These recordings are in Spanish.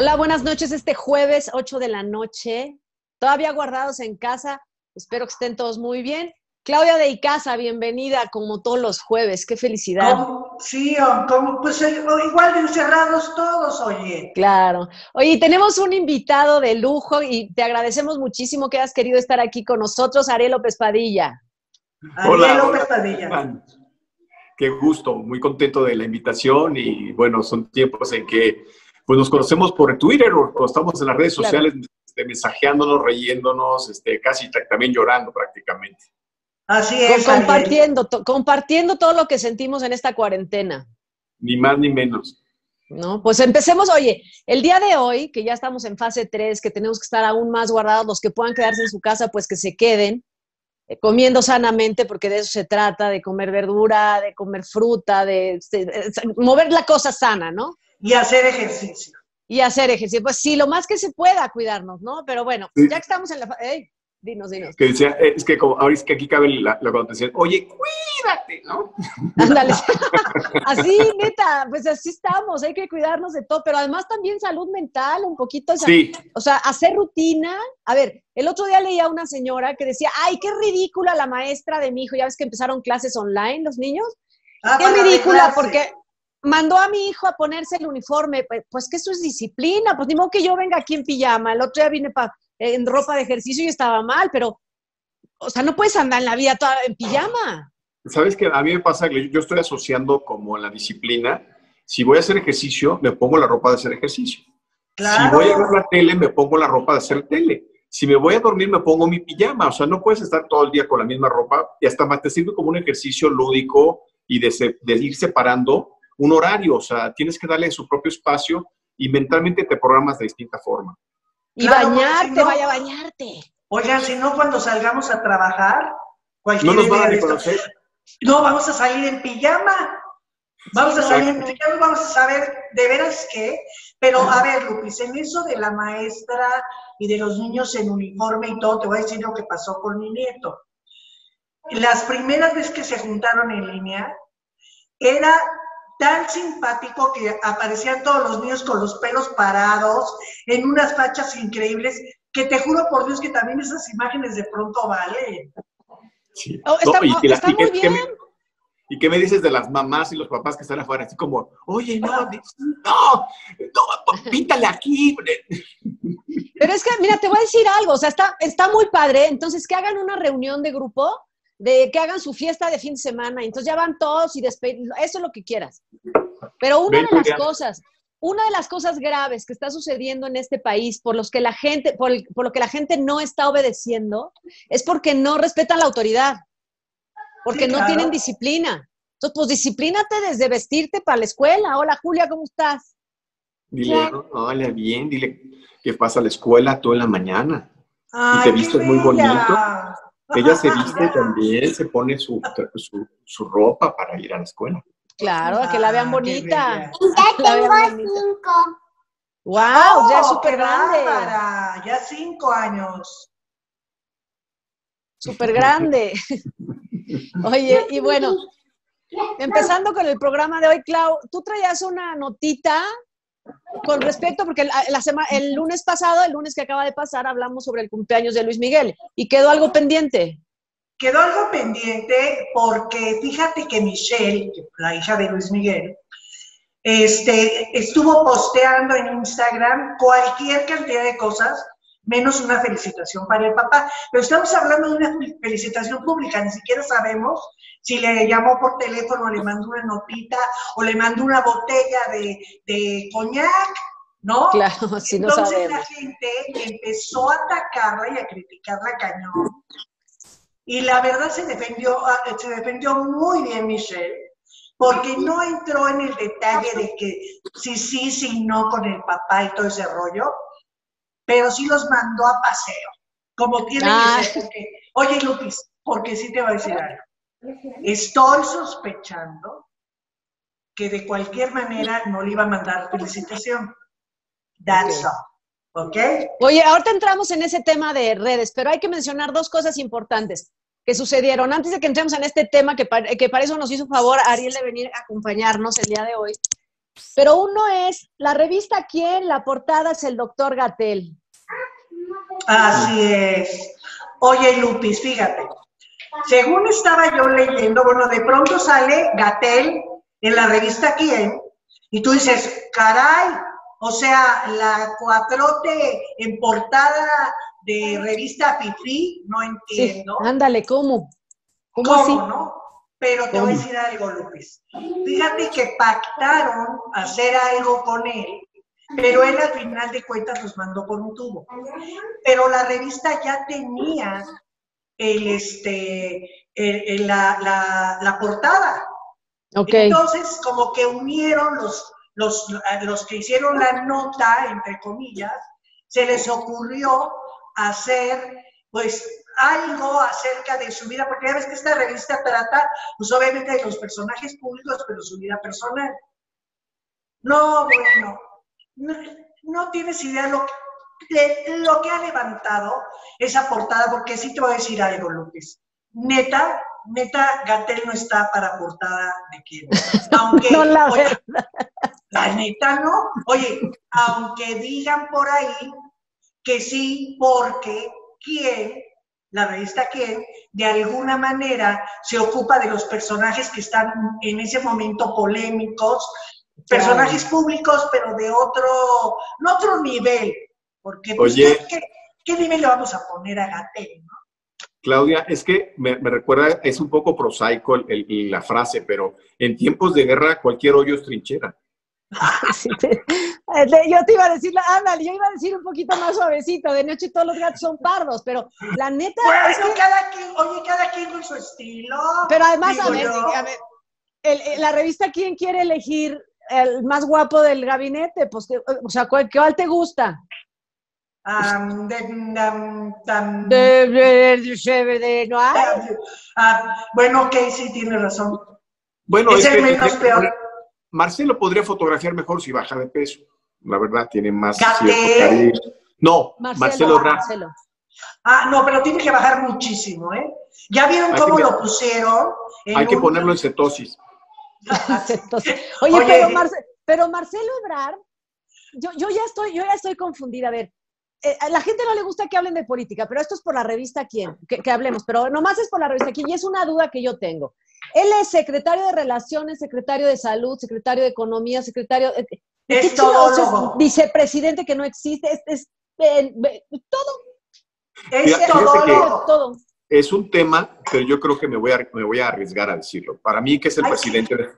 Hola, buenas noches. Este jueves 8 de la noche, todavía guardados en casa. Espero que estén todos muy bien. Claudia de Icaza, bienvenida como todos los jueves. Qué felicidad. Sí, como, pues eh, igual de encerrados todos, oye. Claro. Oye, tenemos un invitado de lujo y te agradecemos muchísimo que hayas querido estar aquí con nosotros, Ariel López Padilla. Ariel López Padilla. Qué gusto, muy contento de la invitación y bueno, son tiempos en que pues nos conocemos por Twitter o, estamos en las redes sociales este, mensajeándonos, reyéndonos, este, casi también llorando prácticamente. Así es. compartiendo, compartiendo todo lo que sentimos en esta cuarentena. Ni más ni menos. No, pues empecemos, oye, el día de hoy, que ya estamos en fase 3, que tenemos que estar aún más guardados, los que puedan quedarse en su casa, pues que se queden, eh, comiendo sanamente, porque de eso se trata, de comer verdura, de comer fruta, de, mover la cosa sana, ¿no? Y hacer ejercicio. Y hacer ejercicio. Pues sí, lo más que se pueda cuidarnos, ¿no? Pero bueno, ya que estamos en la... Dinos, dinos. Que decía, eh, es que como ahora es que aquí cabe la, la te oye, cuídate, ¿no? Ándale. así, neta, pues así estamos, hay que cuidarnos de todo, pero además también salud mental, un poquito. sí. O sea, hacer rutina. A ver, el otro día leía a una señora que decía, ay, qué ridícula la maestra de mi hijo, ya ves que empezaron clases online los niños. Ah, qué ridícula, porque mandó a mi hijo a ponerse el uniforme, pues, pues que eso es disciplina, pues ni modo que yo venga aquí en pijama, el otro día vine para en ropa de ejercicio y estaba mal, pero, o sea, no puedes andar en la vida toda en pijama. Sabes que a mí me pasa que yo estoy asociando como la disciplina. Si voy a hacer ejercicio, me pongo la ropa de hacer ejercicio. Si voy a ver la tele, me pongo la ropa de hacer tele. Si me voy a dormir, me pongo mi pijama. O sea, no puedes estar todo el día con la misma ropa y hasta más te sirve como un ejercicio lúdico y de, de ir separando un horario. O sea, tienes que darle su propio espacio y mentalmente te programas de distinta forma. Y bañarte, vaya a bañarte. Oigan, si no, cuando salgamos a trabajar, cualquier no nos van a conocer. No, vamos a salir en pijama. Vamos a salir en pijama, vamos a saber de veras qué. Pero a ver, Lupis, en eso de la maestra y de los niños en uniforme y todo, te voy a decir lo que pasó con mi nieto. Las primeras veces que se juntaron en línea, era tan simpático que aparecían todos los niños con los pelos parados, en unas fachas increíbles, que te juro por Dios que también esas imágenes de pronto valen. Sí. Oh, está, y, muy bien. ¿Y qué me dices de las mamás y los papás que están afuera? Así como, oye, no, no, no, píntale aquí. Pero es que, mira, te voy a decir algo, o sea, está, está muy padre, entonces que hagan una reunión de grupo de que hagan su fiesta de fin de semana, entonces ya van todos y despiden, eso es lo que quieras. Pero una de las cosas, una de las cosas graves que está sucediendo en este país, por los que la gente, por, lo que la gente no está obedeciendo, es porque no respetan la autoridad, porque no tienen disciplina. Entonces, pues disciplínate desde vestirte para la escuela. Hola Julia, ¿cómo estás? Dile, hola, bien, dile que pasa a la escuela toda la mañana. y te vistes muy bonito. Ella se viste también, se pone su, su, ropa para ir a la escuela. Claro, que la vean ah, bonita. Ya tengo cinco. ¡Wow! ya es súper grande. Ya cinco años. Súper grande. Oye, y bueno, empezando con el programa de hoy, Clau, tú traías una notita con respecto, porque la, el lunes pasado, el lunes que acaba de pasar, hablamos sobre el cumpleaños de Luis Miguel y quedó algo pendiente. Quedó algo pendiente porque fíjate que Michelle, la hija de Luis Miguel, este, estuvo posteando en Instagram cualquier cantidad de cosas, menos una felicitación para el papá. Pero estamos hablando de una felicitación pública, ni siquiera sabemos si le llamó por teléfono, le mandó una notita o le mandó una botella de, de coñac, ¿no? Claro, si no Entonces la gente empezó a atacarla y a criticarla cañón. Y la verdad se defendió, ah, se defendió muy bien Michelle, porque no entró en el detalle de que sí, sí, sí, no con el papá y todo ese rollo, pero sí los mandó a paseo, como tiene que ah. ser. oye, Lupis, porque sí te voy a decir algo. Estoy sospechando que de cualquier manera no le iba a mandar felicitación. That's all. ¿Ok? Oye, ahorita entramos en ese tema de redes, pero hay que mencionar dos cosas importantes que sucedieron. Antes de que entremos en este tema, que, que para eso nos hizo favor Ariel de venir a acompañarnos el día de hoy, pero uno es, la revista Quién, la portada es el doctor Gatel. Así es. Oye, Lupis, fíjate. Según estaba yo leyendo, bueno, de pronto sale Gatel en la revista Quién, y tú dices, caray, o sea, la cuatrote en portada de revista Pifi, no entiendo. ándale, ¿cómo? ¿Cómo, ¿Cómo no? Pero te voy a decir algo, López. Fíjate que pactaron hacer algo con él, pero él al final de cuentas los mandó con un tubo. Pero la revista ya tenía el, este, la, la, portada. Entonces, como que unieron los, los, los que hicieron la nota, entre comillas, se les ocurrió hacer, pues, algo acerca de su vida, porque ya ves que esta revista trata, pues obviamente de los personajes públicos, pero su vida personal. No, bueno, no, tienes idea lo de lo que ha levantado esa portada, porque sí te voy a decir algo, López. Neta, neta, Gatel no está para portada de quién. Aunque, no la, la neta no. Oye, aunque digan por ahí que sí, porque quién la revista que de alguna manera se ocupa de los personajes que están en ese momento polémicos, personajes públicos, pero de otro, no otro nivel, porque pues, ¿qué, nivel le vamos a poner a Gatel? Claudia, es que me, recuerda, es un poco prosaico la frase, pero en tiempos de guerra cualquier hoyo es trinchera. yo te iba a decir, ándale, yo iba a decir un poquito más suavecito, de noche todos los gatos son pardos, pero la neta es que... cada quien, oye, cada quien con su estilo. Pero además, a ver, a ver la revista ¿Quién quiere elegir el más guapo del gabinete? Pues, o sea, ¿cuál, ¿cuál te gusta? Um, de, ¿No hay? Ah, bueno, ok, sí, tiene razón. Bueno, es, el menos peor. Marcelo podría fotografiar mejor si baja de peso. La verdad, tiene más cierto No, Marcelo, Marcelo, Ah, no, pero tiene que bajar muchísimo, ¿eh? ¿Ya vieron cómo lo pusieron? Hay que ponerlo en cetosis. Oye, Pero, pero, Marcelo Ebrard, yo, yo, ya estoy, yo ya estoy confundida. A ver, eh, a la gente no le gusta que hablen de política, pero esto es por la revista Quién, que, que, hablemos, pero nomás es por la revista Quién y es una duda que yo tengo. Él es secretario de Relaciones, secretario de Salud, secretario de Economía, secretario... Eh, es todo. vicepresidente que no existe, es, es eh, todo. Es todo, todo. Es un tema, pero yo creo que me voy, a, me voy a arriesgar a decirlo. Para mí, que es el presidente de,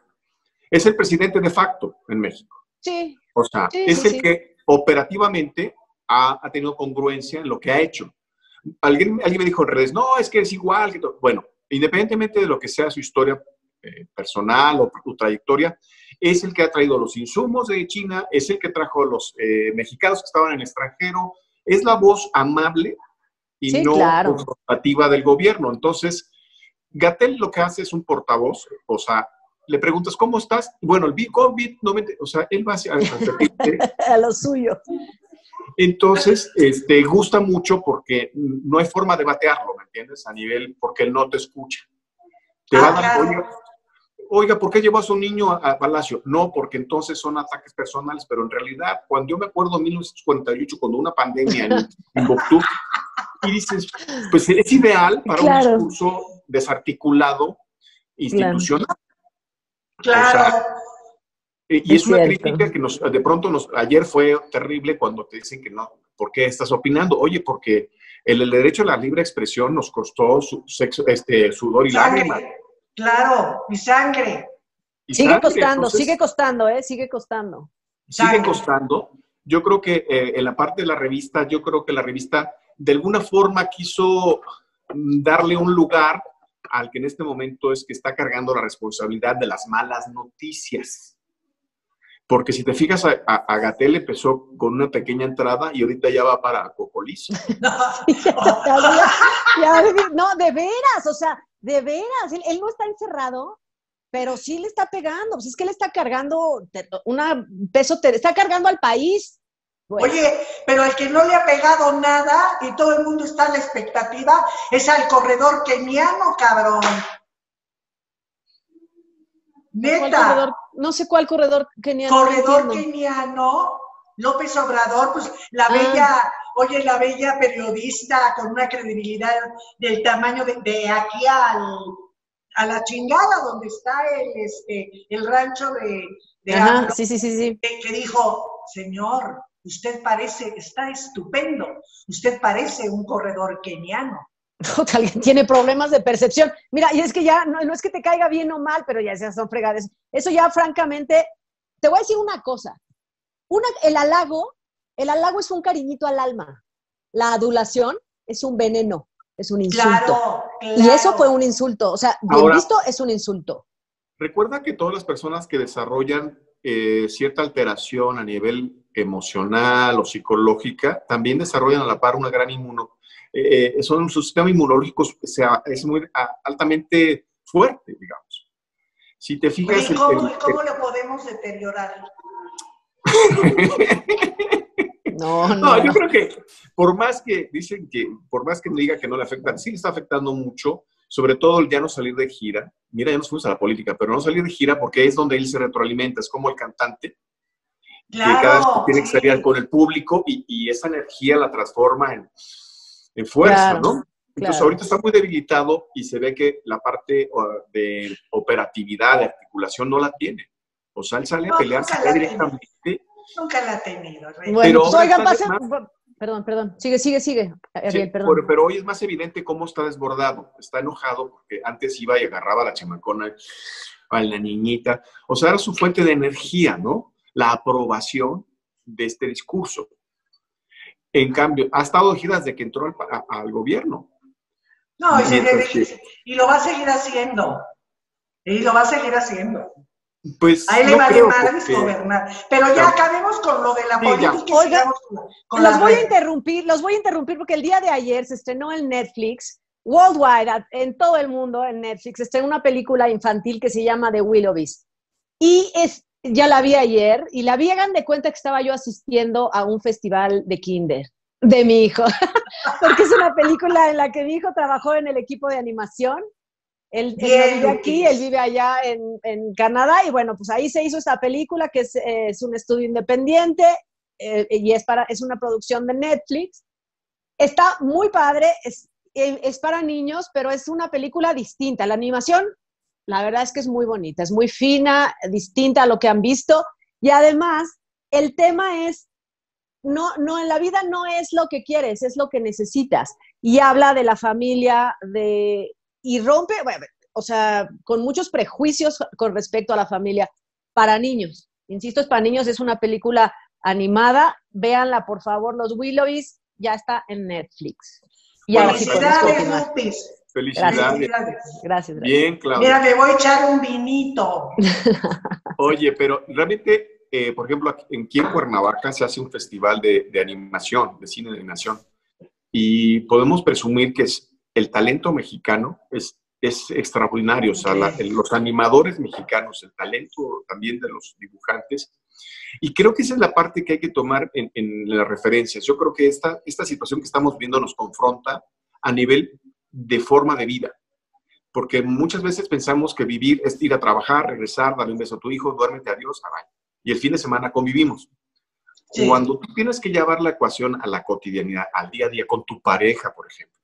es el presidente de facto en México. Sí. O sea, es el que operativamente ha, ha, tenido congruencia en lo que ha hecho. Alguien, alguien me dijo en redes, no, es que es igual. Que. Bueno, independientemente de lo que sea su historia eh, personal o su trayectoria, es el que ha traído los insumos de China, es el que trajo a los eh, mexicanos que estaban en el extranjero, es la voz amable y no confrontativa del gobierno. Entonces, Gatel lo que hace es un portavoz, o sea, le preguntas, ¿cómo estás? Bueno, el COVID, no me, o sea, él va a, a lo suyo. Entonces, este, gusta mucho porque no hay forma de batearlo, ¿me entiendes? A nivel, porque él no te escucha. Te va a dar, oiga, oiga, ¿por qué llevó a su niño a, Palacio? No, porque entonces son ataques personales, pero en realidad, cuando yo me acuerdo en 1948, cuando una pandemia en, en y dices, pues es ideal para un discurso desarticulado institucional. Claro. Eh, y es, una crítica que nos, de pronto nos, ayer fue terrible cuando te dicen que no, ¿por qué estás opinando? Oye, porque el, derecho a la libre expresión nos costó su, sexo, este, sudor y lágrimas. Claro, y sangre. sigue costando, sigue costando, ¿eh? Sigue costando. Sigue costando. Yo creo que eh, en la parte de la revista, yo creo que la revista de alguna forma quiso mm, darle un lugar al que en este momento es que está cargando la responsabilidad de las malas noticias. Porque si te fijas, a, Gatel empezó con una pequeña entrada y ahorita ya va para Cocolis. no, de veras, o sea, de veras, él, no está encerrado, pero sí le está pegando, pues es que le está cargando una peso, te, está cargando al país. Oye, pero el que no le ha pegado nada y todo el mundo está en la expectativa es al corredor keniano, cabrón. Neta. no sé cuál corredor keniano. Corredor keniano, López Obrador, pues la ah. bella, oye, la bella periodista con una credibilidad del tamaño de, aquí al, a la chingada donde está el, este, el rancho de, de sí, sí, sí, sí. que dijo, señor, usted parece, está estupendo, usted parece un corredor keniano. Alguien tiene problemas de percepción. Mira, y es que ya, no, es que te caiga bien o mal, pero ya se son fregadas. Eso ya, francamente, te voy a decir una cosa. Una, el halago, el halago es un cariñito al alma. La adulación es un veneno, es un insulto. Y eso fue un insulto. O sea, bien visto es un insulto. Recuerda que todas las personas que desarrollan eh, cierta alteración a nivel emocional o psicológica también desarrollan a la par una gran inmuno, eh, eh, son, su sistema inmunológico es muy altamente fuerte, digamos. Si te fijas... ¿Y cómo, lo podemos deteriorar? No, no, no, yo creo que por más que dicen que, por más que me diga que no le afecta, sí le está afectando mucho, sobre todo el ya no salir de gira. Mira, ya nos fuimos a la política, pero no salir de gira porque es donde él se retroalimenta, es como el cantante. Claro, que cada vez tiene que salir con el público y, y, esa energía la transforma en, en fuerza, ¿no? Entonces ahorita está muy debilitado y se ve que la parte de operatividad, de articulación no la tiene. O sea, él sale a pelear directamente. Nunca la ha tenido. Bueno, pero pues, oigan, Perdón, perdón. Sigue, sigue, sigue. Pero, hoy es más evidente cómo está desbordado. Está enojado porque antes iba y agarraba a la chamacona, a la niñita. O sea, era su fuente de energía, ¿no? La aprobación de este discurso. En cambio, ha estado gira desde que entró al, gobierno. No, y, lo va a seguir haciendo. Y lo va a seguir haciendo. Pues, Ahí le va a gobernar. Pero ya acabemos con lo de la política los voy a interrumpir, los voy a interrumpir porque el día de ayer se estrenó en Netflix, worldwide, en todo el mundo en Netflix, se estrenó una película infantil que se llama The Willoughbys. Y es, ya la vi ayer y la vi, hagan de cuenta que estaba yo asistiendo a un festival de kinder de mi hijo, porque es una película en la que mi hijo trabajó en el equipo de animación. Él, vive aquí, él vive allá en, Canadá y bueno, pues ahí se hizo esta película que es, un estudio independiente eh, y es, para, es una producción de Netflix. Está muy padre, es, es para niños, pero es una película distinta. La animación la verdad es que es muy bonita, es muy fina, distinta a lo que han visto. Y además, el tema es, no, no, en la vida no es lo que quieres, es lo que necesitas. Y habla de la familia, de, y rompe, o sea, con muchos prejuicios con respecto a la familia para niños. Insisto, es para niños, es una película animada. Véanla, por favor, los Willows ya está en Netflix. Y ahora sí continuar. Felicidades. Gracias. Bien, Claudia. Mira, me voy a echar un vinito. Oye, pero realmente, eh, por ejemplo, aquí en Cuernavaca se hace un festival de, animación, de cine de animación. Y podemos presumir que es, el talento mexicano es, es extraordinario. O sea, los animadores mexicanos, el talento también de los dibujantes. Y creo que esa es la parte que hay que tomar en, en las referencias. Yo creo que esta, esta situación que estamos viendo nos confronta a nivel de forma de vida. Porque muchas veces pensamos que vivir es ir a trabajar, regresar, darle un beso a tu hijo, duérmete, adiós, ah, y el fin de semana convivimos. Cuando tú tienes que llevar la ecuación a la cotidianidad, al día a día, con tu pareja, por ejemplo.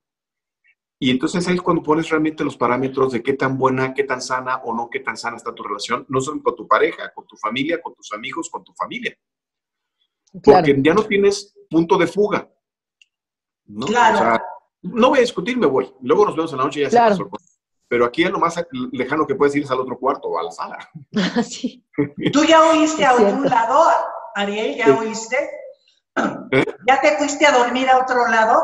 Y entonces ahí es cuando pones realmente los parámetros de qué tan buena, qué tan sana o no qué tan sana está tu relación, no solo con tu pareja, con tu familia, con tus amigos, con tu familia. Porque ya no tienes punto de fuga. ¿no? Claro no voy a discutir, me voy. Luego nos vemos en la noche y ya se pasó. Pero aquí lo más lejano que puedes ir es al otro cuarto o a la sala. sí. ¿Tú ya oíste a un lado, Ariel? ¿Ya oíste? ¿Eh? ¿Ya te fuiste a dormir a otro lado?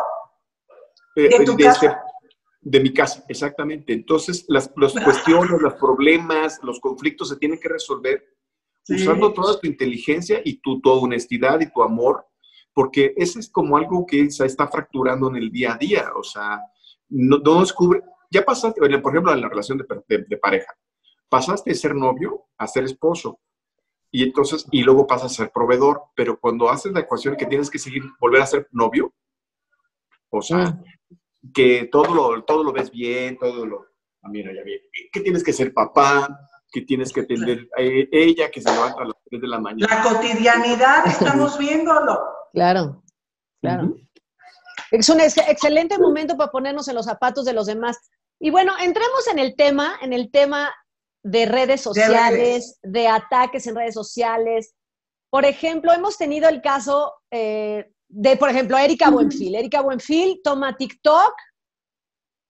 Eh, ¿De tu casa? Este, de mi casa, exactamente. Entonces, las, cuestiones, los problemas, los conflictos se tienen que resolver usando toda tu inteligencia y tu, tu honestidad y tu amor porque ese es como algo que se está fracturando en el día a día, o sea, no, descubre, ya pasaste, por ejemplo, en la relación de, pareja, pasaste de ser novio a ser esposo, y entonces, y luego pasas a ser proveedor, pero cuando haces la ecuación que tienes que seguir, volver a ser novio, o sea, mm. que todo lo, todo lo ves bien, todo lo, ah, mira, ya bien, que tienes que ser papá, que tienes que atender a e, ella, que se levanta a las 3 de la mañana. La cotidianidad, estamos viéndolo. Claro, claro. Es un excelente momento para ponernos en los zapatos de los demás. Y bueno, entremos en el tema, en el tema de redes sociales, de, ataques en redes sociales. Por ejemplo, hemos tenido el caso eh, de, por ejemplo, Erika Buenfil. Erika Buenfil toma TikTok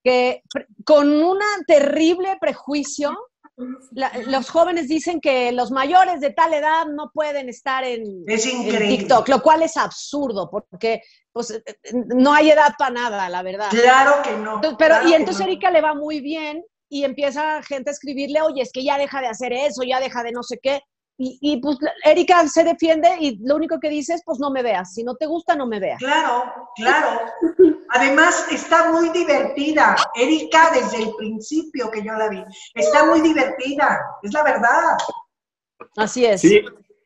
que con un terrible prejuicio los jóvenes dicen que los mayores de tal edad no pueden estar en, TikTok, lo cual es absurdo porque pues, no hay edad para nada, la verdad. Claro que no. Pero, y entonces Erika le va muy bien y empieza gente a escribirle, oye, es que ya deja de hacer eso, ya deja de no sé qué. Y, y, pues Erika se defiende y lo único que dice es, pues no me veas. Si no te gusta, no me veas. Claro, claro. Además, está muy divertida. Erika, desde el principio que yo la vi, está muy divertida. Es la verdad. Así es. Sí,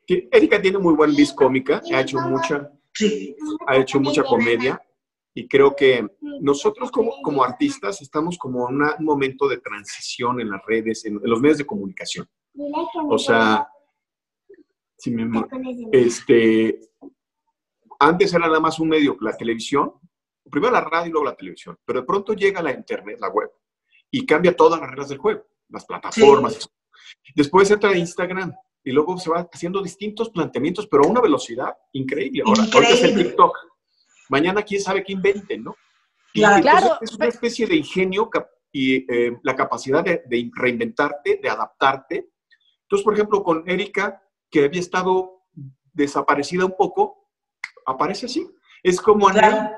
Erika tiene muy buen vis cómica, ha hecho mucha, sí. ha hecho mucha comedia. Y creo que nosotros como, como artistas estamos como en un momento de transición en las redes, en los medios de comunicación. O sea, este, antes era nada más un medio, la televisión, primero la radio y luego la televisión, pero de pronto llega la internet, la web, y cambia todas las reglas del juego, las plataformas. Después entra Instagram y luego se va haciendo distintos planteamientos, pero a una velocidad increíble. Ahora, es el TikTok. Mañana quién sabe qué inventen, ¿no? claro. Es una especie de ingenio y eh, la capacidad de, de, reinventarte, de adaptarte. Entonces, por ejemplo, con Erika, que había estado desaparecida un poco, aparece así. Es como Anaí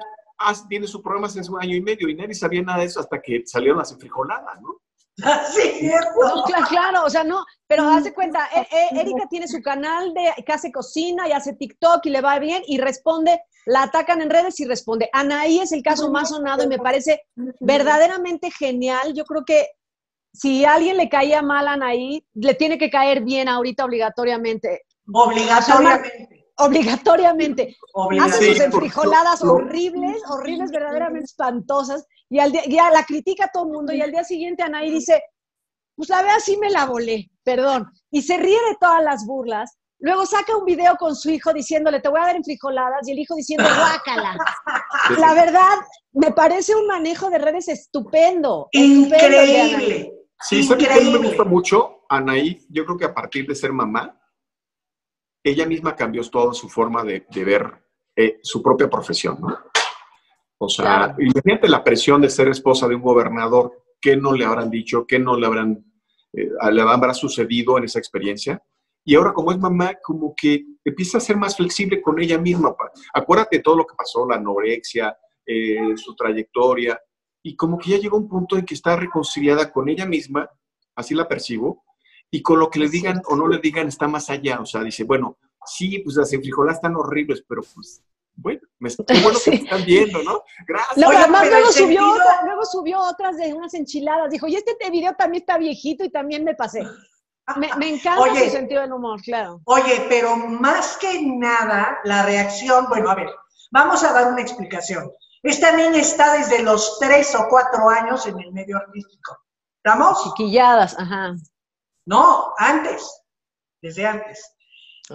tiene su programa hace un año y medio y nadie sabía nada de eso hasta que salieron las enfrijoladas, ¿no? Sí, claro, claro, o sea, no, pero hace cuenta, e, e, Erika tiene su canal de que hace cocina y hace TikTok y le va bien y responde, la atacan en redes y responde. Anaí es el caso más sonado y me parece verdaderamente genial. Yo creo que si a alguien le caía mal a Anaí, le tiene que caer bien ahorita obligatoriamente. Obligatoriamente. obligatoriamente. Hace sus enfrijoladas horribles, horribles, verdaderamente espantosas, y al día, la critica todo el mundo, y al día siguiente Anaí dice, pues la vez así me la volé, perdón, y se ríe de todas las burlas, Luego saca un video con su hijo diciéndole, te voy a dar enfrijoladas, y el hijo diciendo, guácala. La verdad, me parece un manejo de redes estupendo. Increíble. Sí, ¿sabes qué me gusta mucho? Anaí, yo creo que a partir de ser mamá, ella misma cambió toda su forma de, ver eh, su propia profesión, ¿no? O sea, imagínate la presión de ser esposa de un gobernador, ¿qué no le habrán dicho? ¿Qué no le habrán, eh, le habrá sucedido en esa experiencia? Y ahora como es mamá, como que empieza a ser más flexible con ella misma. Acuérdate de todo lo que pasó, la anorexia, eh, su trayectoria, y como que ya llegó un punto en que está reconciliada con ella misma, así la percibo, y con lo que le digan o no le digan está más allá, o sea, dice, bueno, sí, pues las enfrijoladas están horribles, pero pues, bueno, me, qué bueno que están viendo, ¿no? Gracias. No, además luego subió, luego subió otras de unas enchiladas, dijo, y este video también está viejito y también me pasé. Me, encanta su sentido del humor, claro. Oye, pero más que nada, la reacción, bueno, a ver, vamos a dar una explicación. Esta niña está desde los tres o cuatro años en el medio artístico. ¿Estamos? Chiquilladas, ajá. No, antes, desde antes.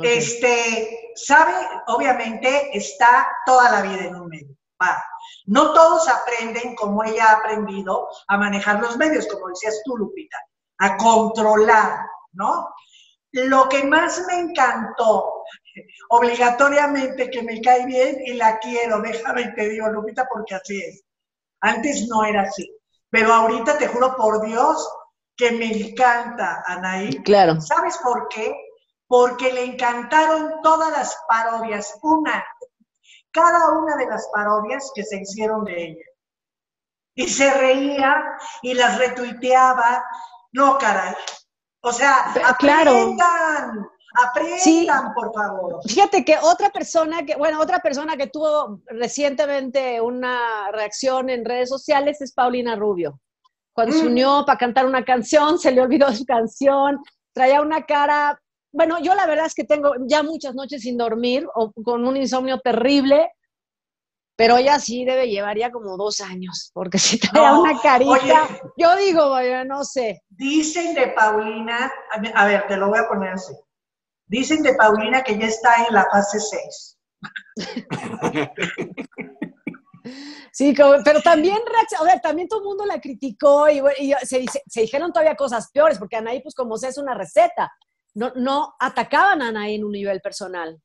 Este, sabe, obviamente, está toda la vida en un medio. Va. No todos aprenden como ella ha aprendido a manejar los medios, como decías tú, Lupita, a controlar, ¿no? Lo que más me encantó obligatoriamente que me cae bien y la quiero, déjame te digo, Lupita, porque así es. Antes no era así, pero ahorita te juro por Dios que me encanta Anaí. Claro. ¿Sabes por qué? Porque le encantaron todas las parodias, una, cada una de las parodias que se hicieron de ella. Y se reía y las retuiteaba. No, caray. O sea, aprendan, claro. Aprendan, por favor. Fíjate que otra persona que, bueno, otra persona que tuvo recientemente una reacción en redes sociales es Paulina Rubio. Cuando se mm. unió para cantar una canción, se le olvidó su canción, traía una cara, bueno, yo la verdad es que tengo ya muchas noches sin dormir o con un insomnio terrible. pero ella sí debe llevar ya como dos años, porque si trae una carita, yo digo, no sé. Dicen de Paulina, a ver, te lo voy a poner así. Dicen de Paulina que ya está en la fase 6. Sí, pero también, o sea, también todo el mundo la criticó y, se, dijeron todavía cosas peores, porque Anaí, pues como se es una receta, no, no atacaban a Anaí en un nivel personal.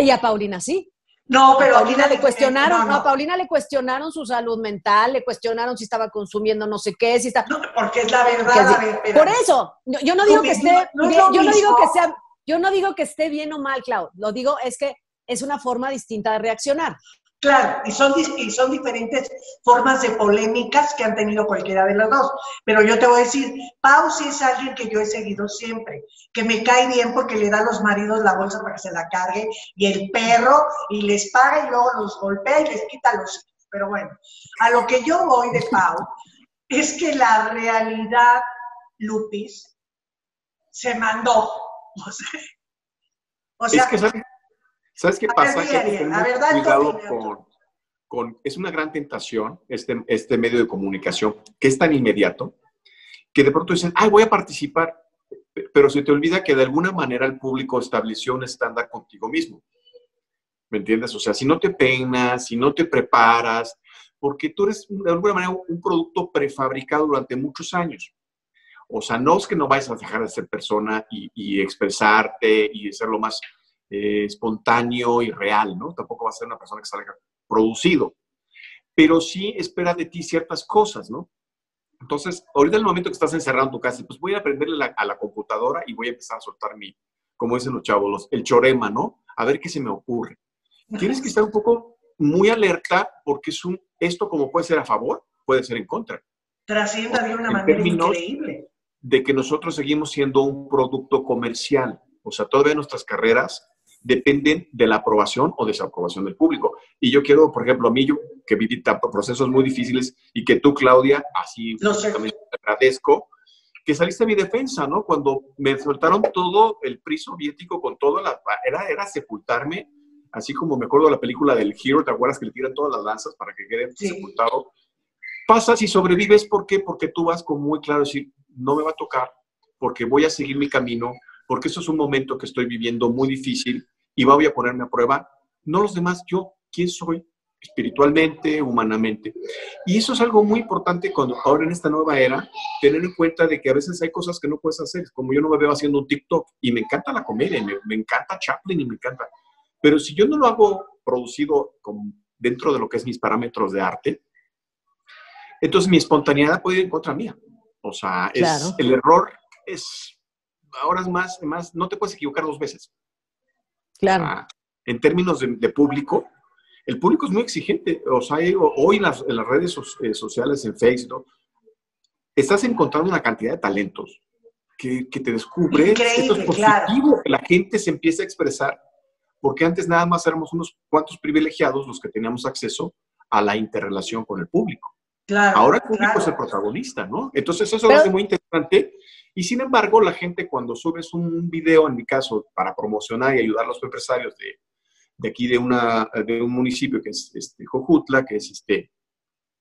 Y a Paulina sí. No, pero a Paulina le cuestionaron, no, a Paulina le cuestionaron su salud mental, le cuestionaron si estaba consumiendo no sé qué, si está. No, porque es la verdad. por eso, yo no digo que esté, yo no digo que sea, yo no digo que esté bien o mal, Clau. Lo digo es que es una forma distinta de reaccionar. Claro, y son, y son diferentes formas de polémicas que han tenido cualquiera de las dos. Pero yo te voy a decir, Pau sí es alguien que yo he seguido siempre, que me cae bien porque le da a los maridos la bolsa para que se la cargue, y el perro, y les paga y luego los golpea y les quita los... Pero bueno, a lo que yo voy de Pau es que la realidad, Lupis, se mandó. O sea, ¿Sabes qué pasa? cuidado con, es una gran tentación este, este medio de comunicación que es tan inmediato que de pronto dicen, ay, voy a participar, pero se te olvida que de alguna manera el público estableció un estándar contigo mismo. ¿Me entiendes? O sea, si no te peinas, si no te preparas, porque tú eres de alguna manera un producto prefabricado durante muchos años. O sea, no es que no vayas a dejar de ser persona y, y expresarte y ser lo más eh, espontáneo y real, ¿no? Tampoco va a ser una persona que salga producido, pero sí espera de ti ciertas cosas, ¿no? Entonces, ahorita en el momento que estás encerrado en tu casa, pues voy a aprenderle a la computadora y voy a empezar a soltar mi, como dicen los chavos, el chorema, ¿no? A ver qué se me ocurre. Tienes que estar un poco muy alerta porque es un, esto como puede ser a favor, puede ser en contra. Trascienda de una manera increíble. De que nosotros seguimos siendo un producto comercial. O sea, todavía nuestras carreras dependen de la aprobación o desaprobación del público. Y yo quiero, por ejemplo, a mí, yo que viví procesos muy difíciles y que tú, Claudia, así también te agradezco, que saliste a mi defensa, ¿no? Cuando me soltaron todo el PRI soviético con todo, la, era, era sepultarme, así como me acuerdo de la película del Hero, ¿te acuerdas que le tiran todas las lanzas para que quede sepultado? Pasas y sobrevives, ¿por qué? Porque tú vas con muy claro decir, no me va a tocar, porque voy a seguir mi camino, porque eso es un momento que estoy viviendo muy difícil y voy a ponerme a prueba, no los demás, yo, quién soy espiritualmente, humanamente. Y eso es algo muy importante cuando ahora en esta nueva era, tener en cuenta de que a veces hay cosas que no puedes hacer, como yo no me veo haciendo un TikTok y me encanta la comedia, me, encanta Chaplin y me encanta, pero si yo no lo hago producido dentro de lo que es mis parámetros de arte, entonces mi espontaneidad puede ir en contra mía. O sea, es, el error es, ahora es más, más, no te puedes equivocar dos veces. Claro. Ah, en términos de, público, el público es muy exigente. O sea, hoy en las, redes eh, sociales, en Facebook, estás encontrando una cantidad de talentos que, te descubre. Esto es positivo, que la gente se empiece a expresar, porque antes nada más éramos unos cuantos privilegiados los que teníamos acceso a la interrelación con el público. Ahora el público es el protagonista, ¿no? Entonces eso es muy interesante y sin embargo, la gente cuando subes un video, en mi caso, para promocionar y ayudar a los empresarios de, de aquí de, una, de un municipio que es este, Jojutla, que es este,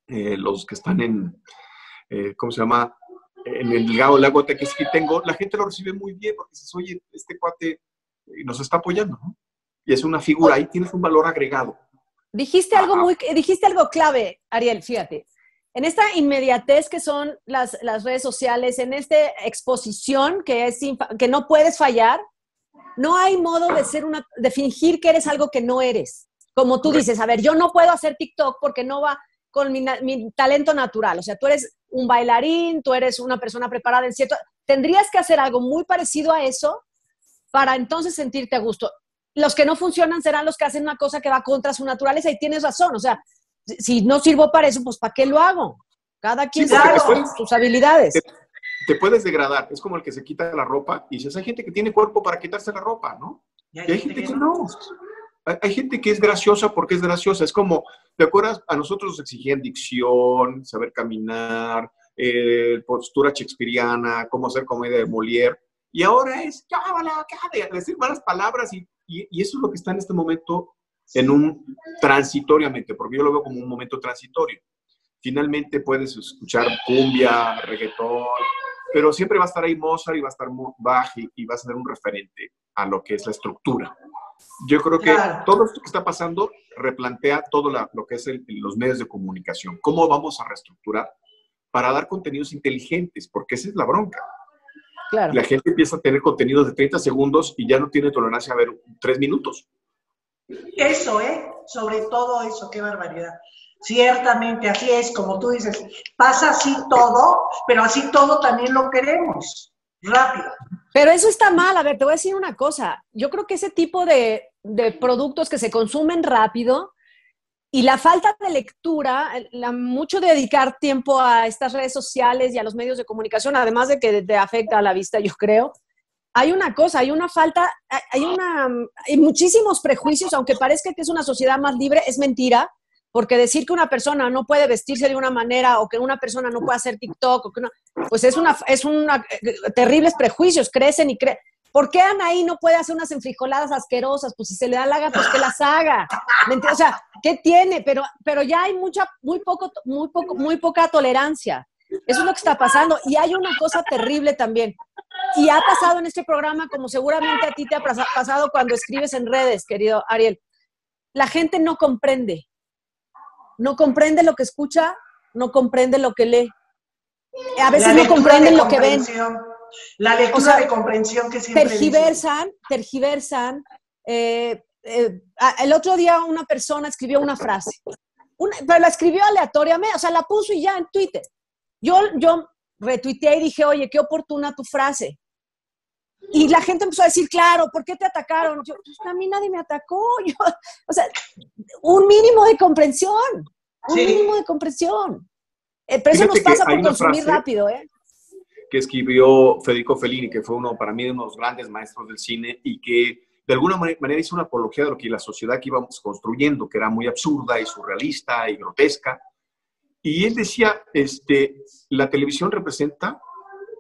eh, los que están en, eh, ¿cómo se llama? En el lago de tengo, la gente lo recibe muy bien porque dices, oye, este cuate eh, nos está apoyando, ¿no? Y es una figura, ahí tienes un valor agregado. Dijiste algo muy, dijiste algo clave, Ariel, fíjate en esta inmediatez que son las, redes sociales, en esta exposición que, es, que no puedes fallar, no hay modo de, ser una, de fingir que eres algo que no eres. Como tú dices, a ver, yo no puedo hacer TikTok porque no va con mi, mi, talento natural. O sea, tú eres un bailarín, tú eres una persona preparada en cierto... Tendrías que hacer algo muy parecido a eso para entonces sentirte a gusto. Los que no funcionan serán los que hacen una cosa que va contra su naturaleza y tienes razón. O sea, si no sirvo para eso, pues ¿para qué lo hago? Cada quien sabe sus habilidades. Te, puedes degradar, es como el que se quita la ropa y dices, hay gente que tiene cuerpo para quitarse la ropa, ¿no? Y hay, gente que no. Hay, gente que es graciosa porque es graciosa. Es como, ¿te acuerdas? A nosotros nos exigían dicción, saber caminar, eh, postura shakespeariana, cómo hacer comedia de Molière. Y ahora es, decir malas palabras y, y, y eso es lo que está en este momento en un transitoriamente, porque yo lo veo como un momento transitorio. Finalmente puedes escuchar cumbia, reggaetón, pero siempre va a estar ahí Mozart y va a estar Bach y, va a ser un referente a lo que es la estructura. Yo creo que todo esto que está pasando replantea todo lo que es los medios de comunicación. ¿Cómo vamos a reestructurar para dar contenidos inteligentes? Porque esa es la bronca. Claro. La gente empieza a tener contenidos de 30 segundos y ya no tiene tolerancia a ver tres minutos. Eso, ¿eh? Sobre todo eso, qué barbaridad. Ciertamente, así es, como tú dices, pasa así todo, pero así todo también lo queremos, rápido. Pero eso está mal, a ver, te voy a decir una cosa, yo creo que ese tipo de, productos que se consumen rápido y la falta de lectura, la, mucho dedicar tiempo a estas redes sociales y a los medios de comunicación, además de que te afecta a la vista, yo creo, hay una cosa, hay una falta, hay, una, hay muchísimos prejuicios, aunque parezca que es una sociedad más libre, es mentira, porque decir que una persona no puede vestirse de una manera o que una persona no puede hacer TikTok, o que pues es una, es una, terribles prejuicios, crecen y crecen. ¿Por qué Anaí no puede hacer unas enfrijoladas asquerosas? Pues si se le da la gana, pues que las haga. O sea, ¿qué tiene? Pero, pero ya hay mucha, muy poco, muy poco, muy poca tolerancia. Eso es lo que está pasando. Y hay una cosa terrible también. Y ha pasado en este programa, como seguramente a ti te ha pasado cuando escribes en redes, querido Ariel. La gente no comprende. No comprende lo que escucha, no comprende lo que lee. A veces no comprenden lo que ven. La lectura de comprensión que siempre Tergiversan, tergiversan. Eh, eh, el otro día una persona escribió una frase, pero la escribió aleatoriamente, o sea, la puso y ya en Twitter. Yo, yo retuiteé y dije, oye, qué oportuna tu frase. Y la gente empezó a decir, claro, ¿por qué te atacaron? Yo, pues a mí nadie me atacó. Yo, o sea, un mínimo de comprensión, un mínimo de comprensión. Eh, pero eso nos pasa por consumir rápido, ¿eh? Que escribió Federico Fellini, que fue uno, para mí, de unos grandes maestros del cine y que de alguna manera hizo una apología de lo que la sociedad que íbamos construyendo, que era muy absurda y surrealista y grotesca y él decía, este, la televisión representa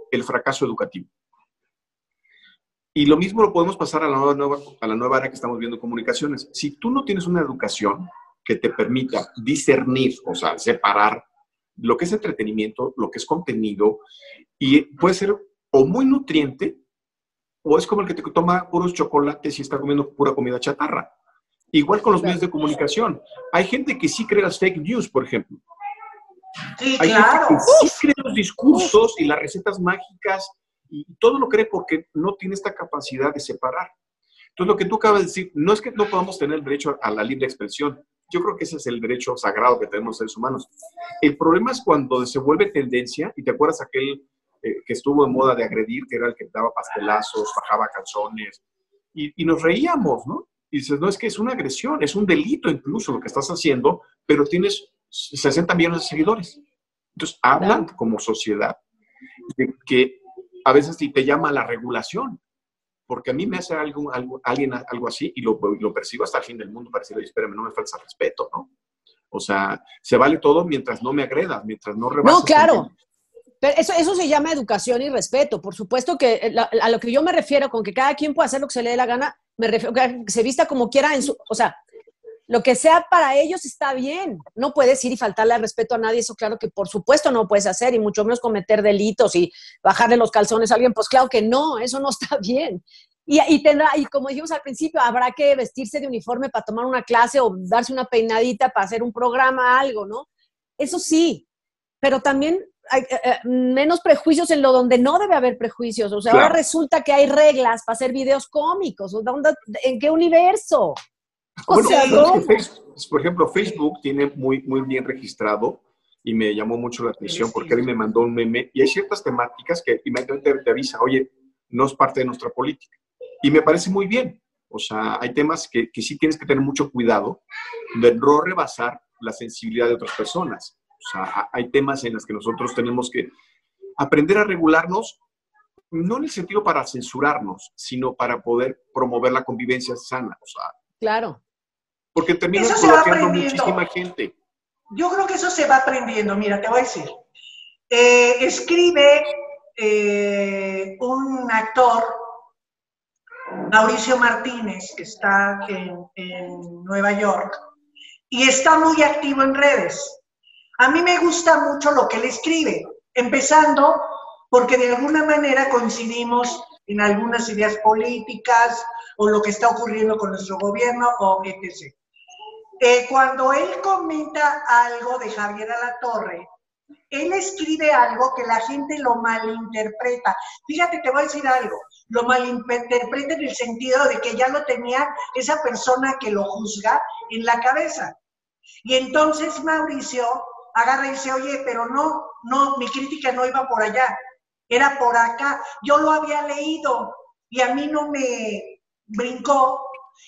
el fracaso educativo. Y lo mismo lo podemos pasar a la nueva, a la nueva era que estamos viendo comunicaciones. Si tú no tienes una educación que te permita discernir, o sea, separar lo que es entretenimiento, lo que es contenido, y puede ser o muy nutriente, o es como el que te toma puros chocolates y está comiendo pura comida chatarra. Igual con los medios de comunicación. Hay gente que sí cree las fake news, por ejemplo. Sí, claro. sí cree los discursos y las recetas mágicas y todo lo cree porque no tiene esta capacidad de separar. Entonces, lo que tú acabas de decir, no es que no podamos tener el derecho a la libre expresión. Yo creo que ese es el derecho sagrado que tenemos los seres humanos. El problema es cuando se vuelve tendencia, y te acuerdas aquel eh, que estuvo de moda de agredir, que era el que daba pastelazos, bajaba calzones, y, y nos reíamos, ¿no? Y dices, no, es que es una agresión, es un delito incluso lo que estás haciendo, pero tienes 60 millones de seguidores. Entonces, hablan como sociedad de que a veces te llama la regulación, porque a mí me hace algo, algo, alguien algo así y lo, lo, percibo hasta el fin del mundo para decirle, espérame, no me falta respeto, ¿no? O sea, se vale todo mientras no me agredas, mientras no rebases. No, claro. Pero eso, eso se llama educación y respeto. Por supuesto que eh, a lo que yo me refiero con que cada quien puede hacer lo que se le dé la gana, me refiero que se vista como quiera en su, o sea, lo que sea para ellos está bien. No puedes ir y faltarle al respeto a nadie, eso claro que por supuesto no puedes hacer, y mucho menos cometer delitos y bajarle los calzones a alguien, pues claro que no, eso no está bien. Y, tendrá, y como dijimos al principio, habrá que vestirse de uniforme para tomar una clase o darse una peinadita para hacer un programa, algo, ¿no? Eso sí, pero también hay eh, eh, menos prejuicios en lo donde no debe haber prejuicios. O sea, ahora resulta que hay reglas para hacer videos cómicos. ¿En qué universo? por ejemplo, Facebook tiene muy, muy bien registrado y me llamó mucho la atención porque alguien me mandó un meme y hay ciertas temáticas que inmediatamente te avisa, oye, no es parte de nuestra política. Y me parece muy bien. O sea, hay temas que, que sí tienes que tener mucho cuidado de no rebasar la sensibilidad de otras personas. O sea, hay temas en los que nosotros tenemos que aprender a regularnos, no en el sentido para censurarnos, sino para poder promover la convivencia sana. O sea, Claro. Porque termina bloqueando muchísima gente. Yo creo que eso se va aprendiendo. Mira, te voy a decir. Eh, escribe eh, un actor Mauricio Martínez, que está en, Nueva York, y está muy activo en redes. A mí me gusta mucho lo que él escribe, empezando porque de alguna manera coincidimos en algunas ideas políticas o lo que está ocurriendo con nuestro gobierno o etc. Eh, cuando él comenta algo de Javier Alatorre, él escribe algo que la gente lo malinterpreta. Fíjate, te voy a decir algo, lo malinterpreta en el sentido de que ya lo tenía esa persona que lo juzga en la cabeza. Y entonces Mauricio agarra y dice, oye, pero no, no, mi crítica no iba por allá, era por acá. Yo lo había leído y a mí no me brincó.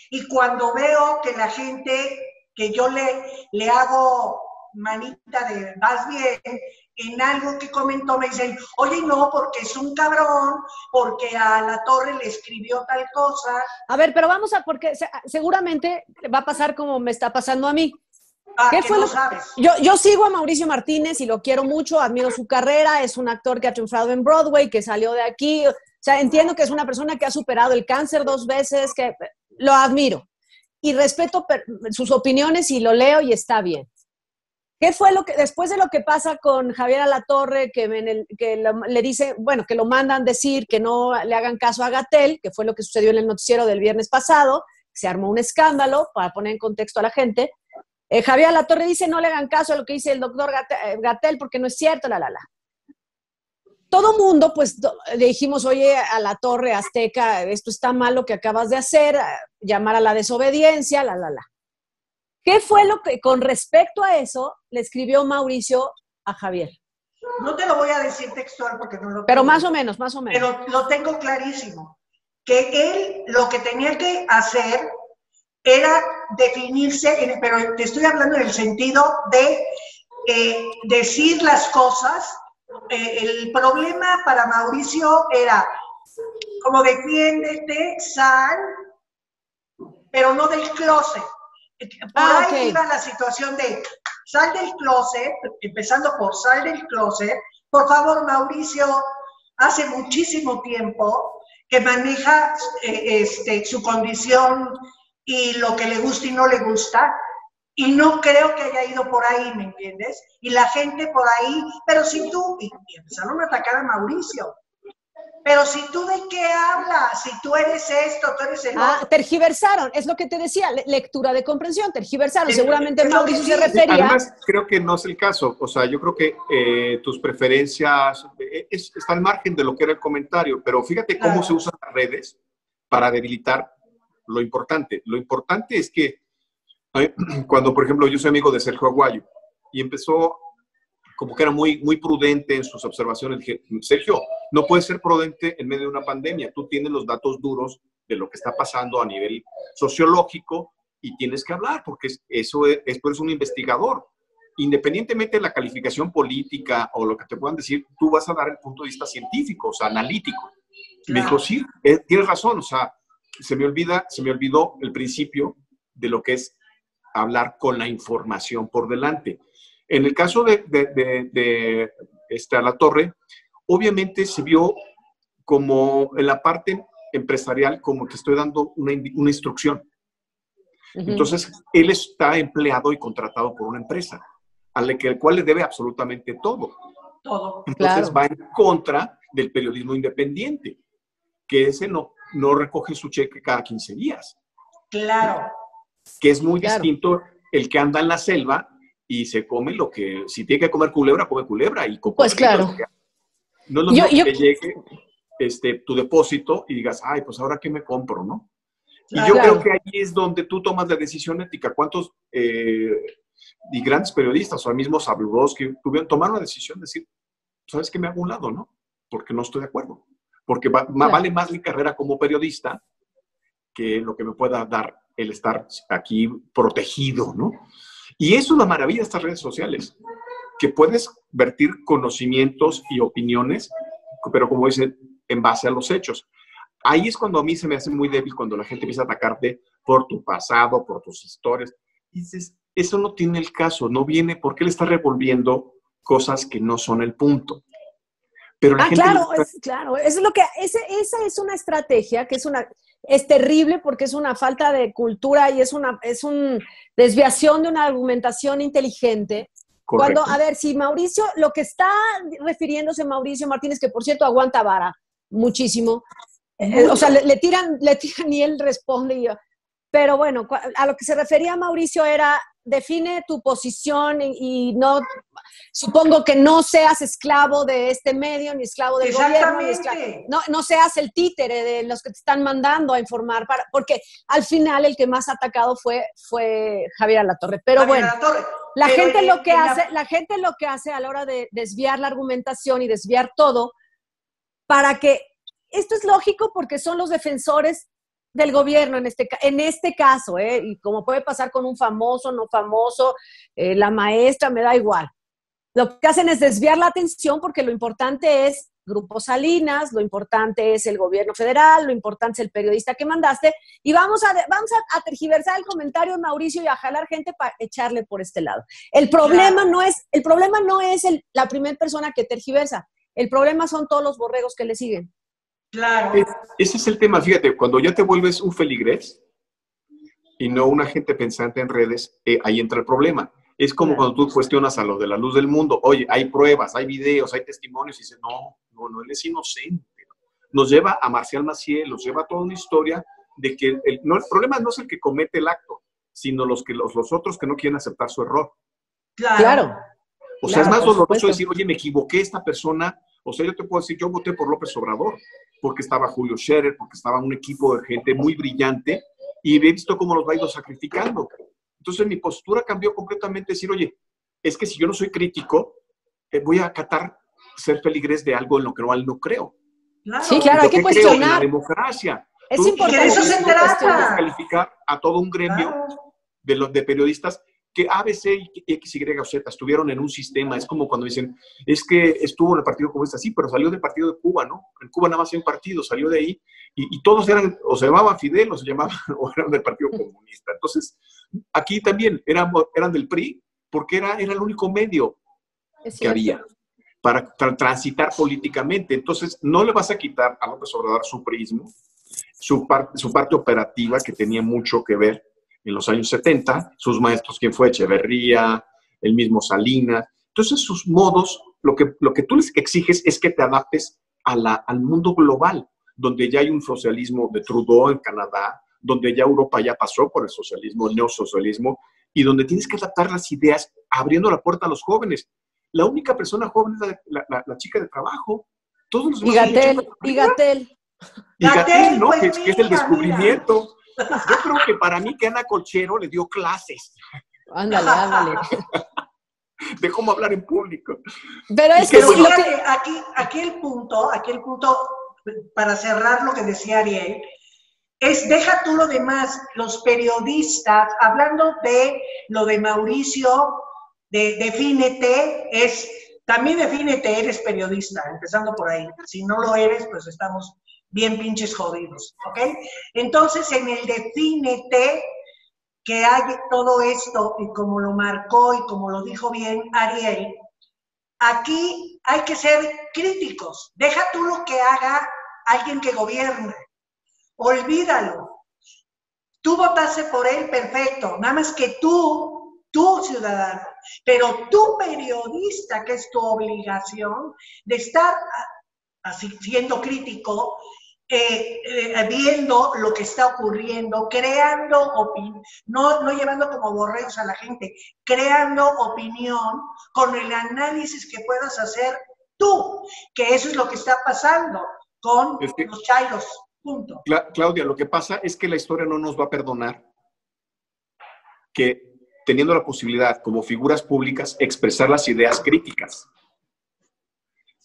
Y cuando veo que la gente que yo le, le hago manita de vas bien, en algo que comentó me dicen, oye, no, porque es un cabrón, porque a la torre le escribió tal cosa. A ver, pero vamos a, porque seguramente va a pasar como me está pasando a mí. Ah, ¿Qué fue lo sabes. Yo, yo sigo a Mauricio Martínez y lo quiero mucho, admiro su carrera, es un actor que ha triunfado en Broadway, que salió de aquí, o sea, entiendo que es una persona que ha superado el cáncer dos veces, que lo admiro y respeto sus opiniones y lo leo y está bien. ¿Qué fue lo que, después de lo que pasa con Javier Alatorre, que, que le dice, bueno, que lo mandan decir que no le hagan caso a Gatel, que fue lo que sucedió en el noticiero del viernes pasado, se armó un escándalo, para poner en contexto a la gente. Eh, Javier Alatorre dice, no le hagan caso a lo que dice el doctor eh, Gatel, porque no es cierto, la, la, la. Todo mundo, pues, le dijimos, oye, a la Torre Azteca, esto está mal lo que acabas de hacer, llamar a la desobediencia, la, la, la. ¿Qué fue lo que, con respecto a eso, le escribió Mauricio a Javier? No te lo voy a decir textual porque no lo Pero más o menos, más o menos. Pero lo tengo clarísimo. Que él lo que tenía que hacer era definirse, pero te estoy hablando en el sentido de eh, decir las cosas. Eh, el problema para Mauricio era como defiéndete, sal, pero no del closet. Por ah, ahí iba la situación de sal del closet, empezando por sal del closet. Por favor, Mauricio, hace muchísimo tiempo que maneja eh, este, su condición y lo que le gusta y no le gusta. Y no creo que haya ido por ahí, ¿me entiendes? Y la gente por ahí, pero si tú, y empezaron a atacar a Mauricio. Pero si tú de qué hablas, si tú eres esto, tú eres el ah, tergiversaron, es lo que te decía, lectura de comprensión, tergiversaron. Seguramente Mauricio se refería. Además, creo que no es el caso. O sea, yo creo que eh, tus preferencias eh, están al margen de lo que era el comentario, pero fíjate cómo se usan las redes para debilitar lo importante. Lo importante es que cuando, por ejemplo, yo soy amigo de Sergio Aguayo y empezó como que era muy, muy prudente en sus observaciones. Dije, Sergio, no puedes ser prudente en medio de una pandemia. Tú tienes los datos duros de lo que está pasando a nivel sociológico y tienes que hablar porque eso es, tú eres un investigador. Independientemente de la calificación política o lo que te puedan decir, tú vas a dar el punto de vista científico, o sea, analítico. Me dijo, sí, eh, tienes razón, o sea, se me olvida, se me olvidó el principio de lo que es hablar con la información por delante. En el caso de, de, este, la torre, obviamente se vio como en la parte empresarial, como que estoy dando una, instrucción. Entonces, él está empleado y contratado por una empresa, al que, cual le debe absolutamente todo. Todo. Entonces va en contra del periodismo independiente, que ese no, no recoge su cheque cada 15 días. Claro. Que es muy distinto el que anda en la selva y se come lo que, si tiene que comer culebra, come culebra y Pues claro. No es lo mismo que llegue este, tu depósito y digas, ay, pues ahora qué me compro, ¿no? Y yo creo que ahí es donde tú tomas la decisión ética. ¿Cuántos eh, y grandes periodistas o mismos que tuvieron, tomaron la decisión de decir, ¿sabes qué me hago un lado, no? Porque no estoy de acuerdo. Porque vale más mi carrera como periodista que lo que me pueda dar el estar aquí protegido, ¿no? Y eso es la maravilla de estas redes sociales, que puedes vertir conocimientos y opiniones, pero como dicen, en base a los hechos. Ahí es cuando a mí se me hace muy débil cuando la gente empieza a atacarte por tu pasado, por tus historias. Y dices, eso no tiene el caso, no viene porque él está revolviendo cosas que no son el punto. Pero ah, claro, es, claro, es lo que, esa es una estrategia que es una, es terrible porque es una falta de cultura y es una es un desviación de una argumentación inteligente. Cuando, a ver, si Mauricio, lo que está refiriéndose Mauricio Martínez, que por cierto aguanta vara muchísimo, eh, o sea, le, tiran, le tiran y él responde y yo, pero bueno, a lo que se refería Mauricio era define tu posición y, no, supongo que no seas esclavo de este medio, ni esclavo del gobierno, no, no seas el títere de los que te están mandando a informar, para, porque al final el que más atacado fue, fue Javier Alatorre. Pero bueno, la gente lo que hace, la gente lo que hace a la hora de desviar la argumentación y desviar todo, para que, esto es lógico porque son los defensores del gobierno en este, en este caso, ¿eh? y como puede pasar con un famoso, no famoso, eh, la maestra, me da igual. Lo que hacen es desviar la atención porque lo importante es Grupo Salinas, lo importante es el gobierno federal, lo importante es el periodista que mandaste, y vamos a, vamos a, tergiversar el comentario, Mauricio, y a jalar gente para echarle por este lado. El problema no es, el problema no es el, la primera persona que tergiversa, el problema son todos los borregos que le siguen. Claro. ese es el tema, fíjate, cuando ya te vuelves un feligrés y no una gente pensante en redes, eh, ahí entra el problema. Es como cuando tú cuestionas a los de la luz del mundo, oye, hay pruebas, hay videos, hay testimonios, y dices, no, no, no, él es inocente. Nos lleva a Marcial Maciel, nos lleva a toda una historia de que el, no, el problema no es el que comete el acto, sino los, que, los, los otros que no quieren aceptar su error. Claro. O sea, es más doloroso decir, oye, me equivoqué, esta persona o sea, yo te puedo decir, yo voté por López Obrador, porque estaba Julio Scherer, porque estaba un equipo de gente muy brillante, y he visto cómo los va ido sacrificando. Entonces mi postura cambió completamente, decir, oye, es que si yo no soy crítico, eh, voy a acatar ser feligrés de algo en lo que no, no creo. Sí, claro, hay que cuestionar. la democracia. Es importante. eso se trata. calificar a todo un gremio de, los, de periodistas que ABC y X, Y o Z estuvieron en un sistema. Es como cuando dicen, es que estuvo en el partido comunista, sí, pero salió del partido de Cuba, ¿no? En Cuba nada más hay un partido, salió de ahí y, todos eran, o se llamaban Fidel o se llamaban, o eran del partido comunista. Entonces, aquí también eran, eran del PRI porque era, era el único medio que había para transitar políticamente. Entonces, no le vas a quitar a López Obrador su prismo, su, su parte operativa que tenía mucho que ver en los años 70, sus maestros, ¿quién fue? Echeverría, el mismo Salinas. Entonces, sus modos, lo que, lo que tú les exiges es que te adaptes a la, al mundo global, donde ya hay un socialismo de Trudeau en Canadá, donde ya Europa ya pasó por el socialismo, el neosocialismo, y donde tienes que adaptar las ideas abriendo la puerta a los jóvenes. La única persona joven es la, la, chica de trabajo. Todos los y Gatel, y Gatel. Y Gatel, ¿no? Pues que, es el descubrimiento. Yo creo que para mí que Ana Colchero le dio clases. Ándale, ándale. De cómo hablar en público. Pero es que, aquí, aquí el punto, aquí el punto, para cerrar lo que decía Ariel, es deja tú lo demás, los periodistas, hablando de lo de Mauricio, de defínete, es, también defínete, eres periodista, empezando por ahí. Si no lo eres, pues estamos bien pinches jodidos, ¿ok? Entonces, en el defínete que hay todo esto, y como lo marcó y como lo dijo bien Ariel, aquí hay que ser críticos. Deja tú lo que haga alguien que gobierne. Olvídalo. Tú votaste por él, perfecto. Nada más que tú, tú ciudadano, pero tú periodista, que es tu obligación de estar así siendo crítico eh, eh, viendo lo que está ocurriendo, creando opinión, no, no llevando como borreos a la gente, creando opinión con el análisis que puedas hacer tú, que eso es lo que está pasando con los chairos. Punto. Claudia, lo que pasa es que la historia no nos va a perdonar que teniendo la posibilidad como figuras públicas expresar las ideas críticas.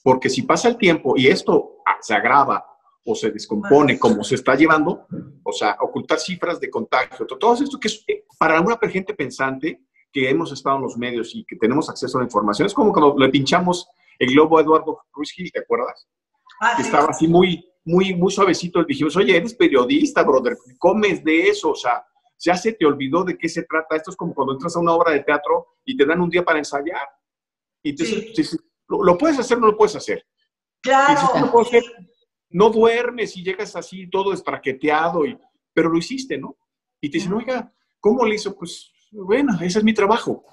Porque si pasa el tiempo y esto se agrava o se descompone como se está llevando, o sea, ocultar cifras de contagio, todo esto que es eh, para alguna gente pensante que hemos estado en los medios y que tenemos acceso a la información, es como cuando le pinchamos el globo a Eduardo Ruiz Gil, ¿te acuerdas? Ah, que estaba así muy, muy, muy suavecito, le dijimos, oye, eres periodista, brother, comes de eso, o sea, ya se te olvidó de qué se trata, esto es como cuando entras a una obra de teatro y te dan un día para ensayar, y te, lo, puedes hacer o no lo puedes hacer. Claro. no duermes y llegas así todo estraqueteado, y, pero lo hiciste, ¿no? Y te dicen, oiga, ¿cómo le hizo? Pues, bueno, ese es mi trabajo.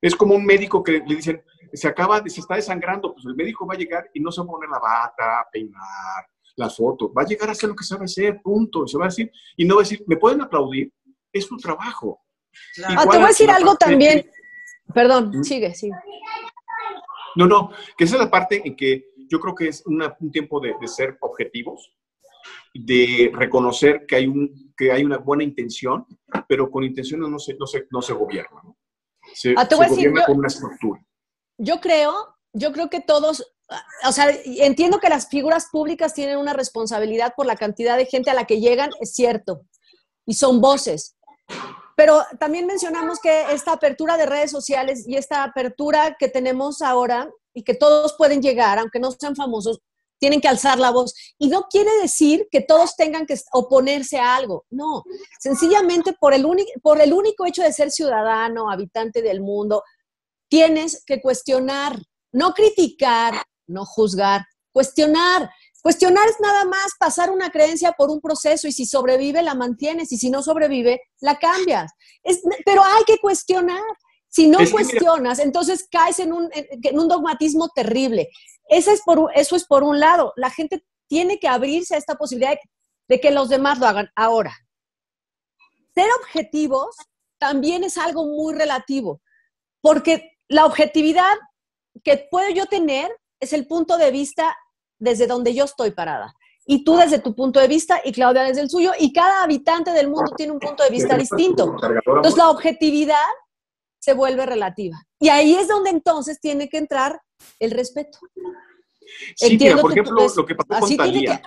Es como un médico que le dicen, se acaba, se está desangrando, pues el médico va a llegar y no se va a poner la bata, peinar, la foto, va a llegar a hacer lo que sabe hacer, punto. Se va a decir, y no va a decir, ¿me pueden aplaudir? Es su trabajo. Ah, te voy a decir algo también. Perdón, ¿Mm? sigue, sigue. No, no, que esa es la parte en que yo creo que es un tiempo de, ser objetivos, de reconocer que hay, un, que hay una buena intención, pero con intenciones no se, no se, no se gobierna. ¿no? Se, ah, gobierna con una estructura. Yo creo, yo creo que todos, o sea, entiendo que las figuras públicas tienen una responsabilidad por la cantidad de gente a la que llegan, es cierto, y son voces. Pero también mencionamos que esta apertura de redes sociales y esta apertura que tenemos ahora que todos pueden llegar, aunque no sean famosos, tienen que alzar la voz. Y no quiere decir que todos tengan que oponerse a algo, no. Sencillamente por el, por el único hecho de ser ciudadano, habitante del mundo, tienes que cuestionar, no criticar, no juzgar, cuestionar. Cuestionar es nada más pasar una creencia por un proceso y si sobrevive la mantienes y si no sobrevive la cambias. pero hay que cuestionar. Si no cuestionas, entonces caes en un, en un, dogmatismo terrible. Ese es por, eso es por un lado. La gente tiene que abrirse a esta posibilidad de, de que los demás lo hagan. Ahora, ser objetivos también es algo muy relativo, porque la objetividad que puedo yo tener es el punto de vista desde donde yo estoy parada. Y tú desde tu punto de vista y Claudia desde el suyo. Y cada habitante del mundo tiene un punto de vista distinto. Entonces la objetividad se vuelve relativa. Y ahí es donde entonces tiene que entrar el respeto. Sí, mira, por ejemplo, lo que pasó con Talía,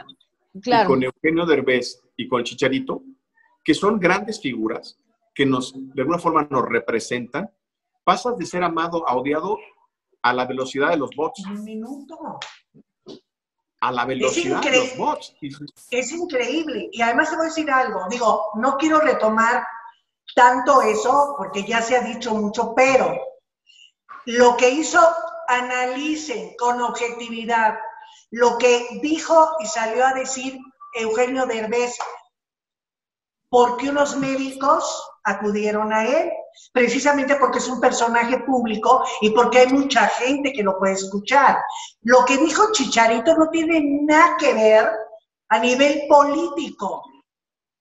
y con Eugenio Derbez y con Chicharito, que son grandes figuras que nos, de alguna forma nos representan, pasas de ser amado a odiado a la velocidad de los bots. Un minuto a la velocidad de los bots. Es increíble. Y además te voy a decir algo. Digo, no quiero retomar tanto eso porque ya se ha dicho mucho, pero lo que hizo, analicen con objetividad lo que dijo y salió a decir Eugenio Derbez, porque unos médicos acudieron a él precisamente porque es un personaje público y porque hay mucha gente que lo puede escuchar. Lo que dijo Chicharito no tiene nada que ver a nivel político,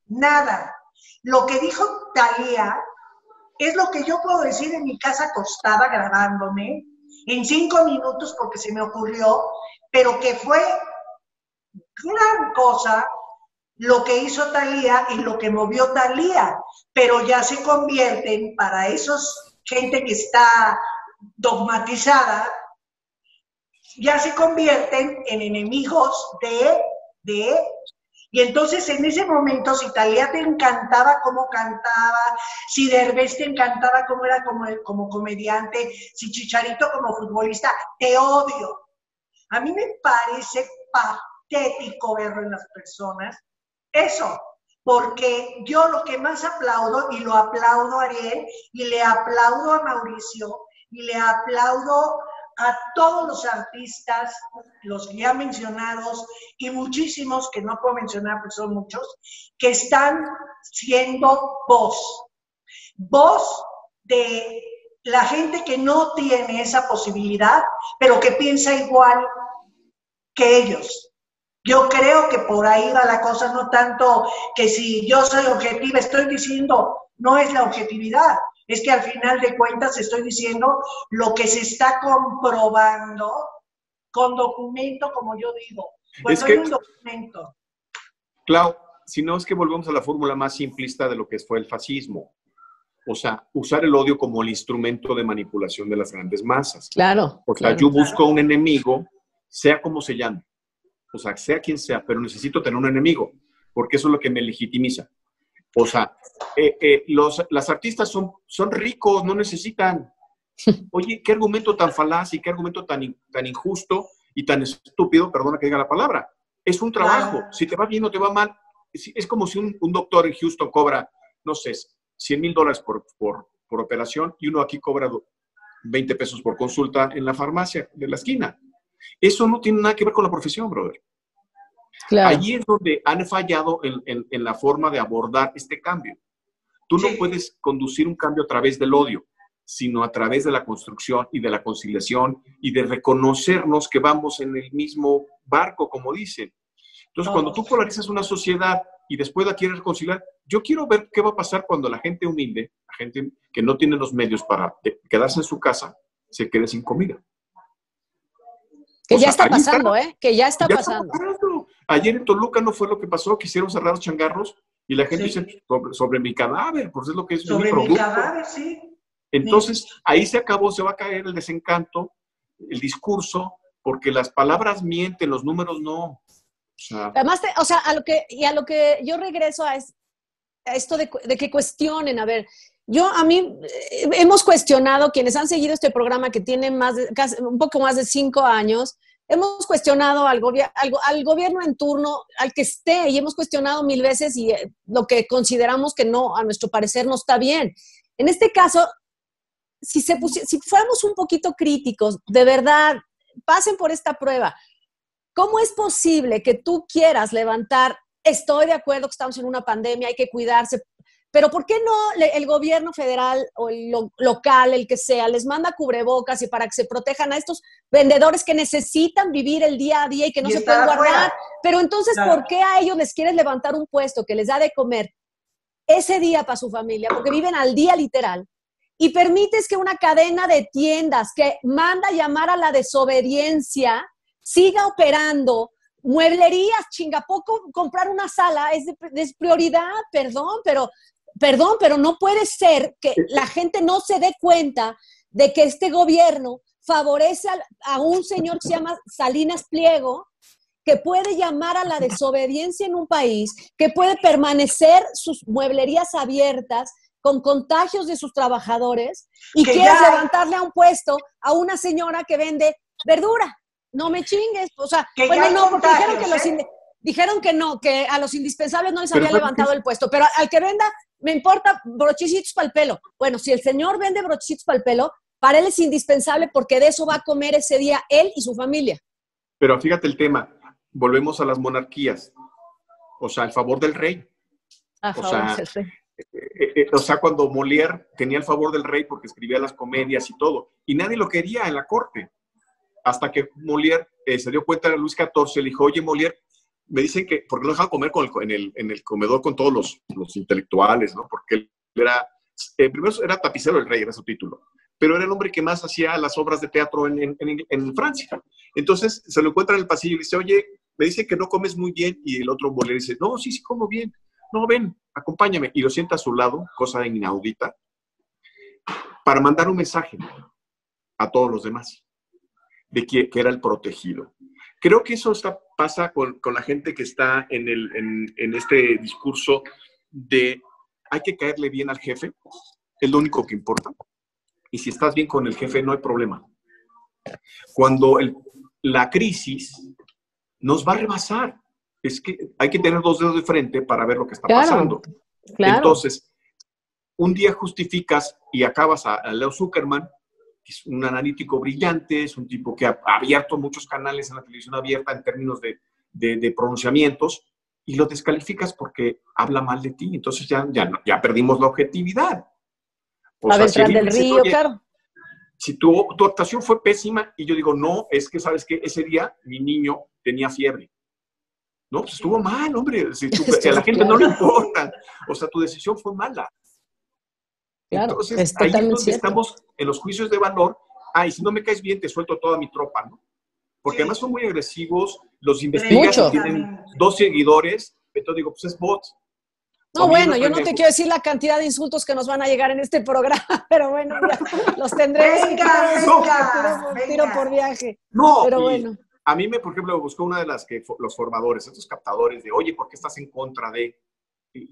nada. Lo que dijo Talía es lo que yo puedo decir en mi casa acostada grabándome en cinco minutos porque se me ocurrió, pero que fue gran cosa lo que hizo Talía y lo que movió Talía, pero ya se convierten para esos gente que está dogmatizada, ya se convierten en enemigos de, de, y entonces en ese momento, si Talía te encantaba cómo cantaba, si Derbez te encantaba cómo era como, como comediante, si Chicharito como futbolista, te odio. A mí me parece patético verlo en las personas eso, porque yo lo que más aplaudo, y lo aplaudo a Ariel, y le aplaudo a Mauricio, y le aplaudo a todos los artistas, los ya mencionados, y muchísimos que no puedo mencionar, porque son muchos, que están siendo voz. Voz de la gente que no tiene esa posibilidad, pero que piensa igual que ellos. Yo creo que por ahí va la cosa, no tanto que si yo soy objetiva, estoy diciendo, no es la objetividad, es que al final de cuentas estoy diciendo lo que se está comprobando con documento, como yo digo. Pues es que, un documento. Clau, si no es que volvemos a la fórmula más simplista de lo que fue el fascismo. O sea, usar el odio como el instrumento de manipulación de las grandes masas. Claro. O sea, yo busco un enemigo, sea como se llame o sea, sea quien sea, pero necesito tener un enemigo, porque eso es lo que me legitimiza. O sea, eh, eh, los, las artistas son, son ricos, no necesitan. Oye, qué argumento tan falaz y qué argumento tan, tan injusto y tan estúpido, perdona que diga la palabra. Es un trabajo. Si te va bien o te va mal, es, como si un, un, doctor en Houston cobra, no sé, 100 mil dólares por, por, por operación y uno aquí cobra 20 pesos por consulta en la farmacia de la esquina. Eso no tiene nada que ver con la profesión, brother. Allí es donde han fallado en, la forma de abordar este cambio. Tú no puedes conducir un cambio a través del odio, sino a través de la construcción y de la conciliación y de reconocernos que vamos en el mismo barco, como dicen. Entonces, cuando tú polarizas una sociedad y después la quieres reconciliar, yo quiero ver qué va a pasar cuando la gente humilde, la gente que no tiene los medios para quedarse en su casa, se quede sin comida. Que ya está pasando, ¿eh? Que ya está pasando. Ayer en Toluca no fue lo que pasó, quisieron cerrar los changarros y la gente dice sobre, mi cadáver, pues es lo que es sobre mi, cadáver, sí. Entonces, ahí se acabó, se va a caer el desencanto, el discurso, porque las palabras mienten, los números no. Además, o sea, a lo que, y a lo que yo regreso a, es, esto de, de, que cuestionen, a ver, yo a mí eh, hemos cuestionado, quienes han seguido este programa que tiene más de, casi, un poco más de cinco años, hemos cuestionado al, al, al, gobierno en turno, al que esté, y hemos cuestionado mil veces y eh, lo que consideramos que no, a nuestro parecer, no está bien. En este caso, si, se si fuéramos un poquito críticos, de verdad, pasen por esta prueba. ¿Cómo es posible que tú quieras levantar, estoy de acuerdo que estamos en una pandemia, hay que cuidarse, pero ¿por qué no el gobierno federal o el local, el que sea, les manda cubrebocas y para que se protejan a estos vendedores que necesitan vivir el día a día y que no se pueden guardar? Pero entonces, ¿por qué a ellos les quieres levantar un puesto que les da de comer ese día para su familia? Porque viven al día literal. Y permites que una cadena de tiendas que manda llamar a la desobediencia siga operando mueblerías, chinga, poco comprar una sala es, es, prioridad, perdón, pero perdón, pero no puede ser que la gente no se dé cuenta de que este gobierno favorece a, un señor que se llama Salinas Pliego, que puede llamar a la desobediencia en un país, que puede permanecer sus mueblerías abiertas con contagios de sus trabajadores y quiere levantarle a un puesto a una señora que vende verdura. No me chingues, o sea, bueno, no, porque dijeron que los. Dijeron que no, que a los indispensables no les había levantado el puesto, pero al que venda me importa brochecitos para el pelo. Bueno, si el señor vende brochecitos para el pelo, para él es indispensable porque de eso va a comer ese día él y su familia. Pero fíjate el tema, volvemos a las monarquías, o sea, el favor del rey. A favor o sea. Eh, eh, eh, o sea, cuando Molière tenía el favor del rey porque escribía las comedias y todo, y nadie lo quería en la corte, hasta que Molière se dio cuenta de Luis XIV, le dijo, oye Molière, me dicen que, porque lo dejaban comer con en, el, en, el, comedor con todos los, los intelectuales, ¿no? Porque él era, eh, primero era tapicero del rey, era su título, pero era el hombre que más hacía las obras de teatro en, Francia. Entonces se lo encuentra en el pasillo y dice, oye, me dice que no comes muy bien, y el otro le dice, no, sí, sí como bien, no, ven, acompáñame, y lo sienta a su lado, cosa inaudita, para mandar un mensaje a todos los demás de que era el protegido. Creo que eso está, pasa con, con, la gente que está en, el, en, en, este discurso de hay que caerle bien al jefe, es lo único que importa. Y si estás bien con el jefe, no hay problema. Cuando el, la crisis nos va a rebasar, es que hay que tener dos dedos de frente para ver lo que está pasando. Entonces, un día justificas y acabas a, a Leo Zuckerman es un analítico brillante, es un tipo que ha abierto muchos canales en la televisión abierta en términos de, de, pronunciamientos, y lo descalificas porque habla mal de ti. Entonces ya, ya, ya perdimos la objetividad. O sea, si del río, claro. Si tu, tu, actuación fue pésima y yo digo, no, es que sabes que ese día mi niño tenía fiebre. No, pues estuvo mal, hombre. Si a la gente no le importa. O sea, tu decisión fue mala. Entonces, ahí es donde estamos en los juicios de valor. Ay, si no me caes bien, te suelto toda mi tropa, ¿no? Porque además son muy agresivos, los investigadores tienen dos seguidores, entonces digo, pues es bot. No, bueno, yo no te quiero decir la cantidad de insultos que nos van a llegar en este programa, pero bueno, ya los tendremos venga, que tiro, por viaje. No, pero bueno. A mí me, por ejemplo, buscó una de las que los formadores, estos captadores de, oye, ¿por qué estás en contra de?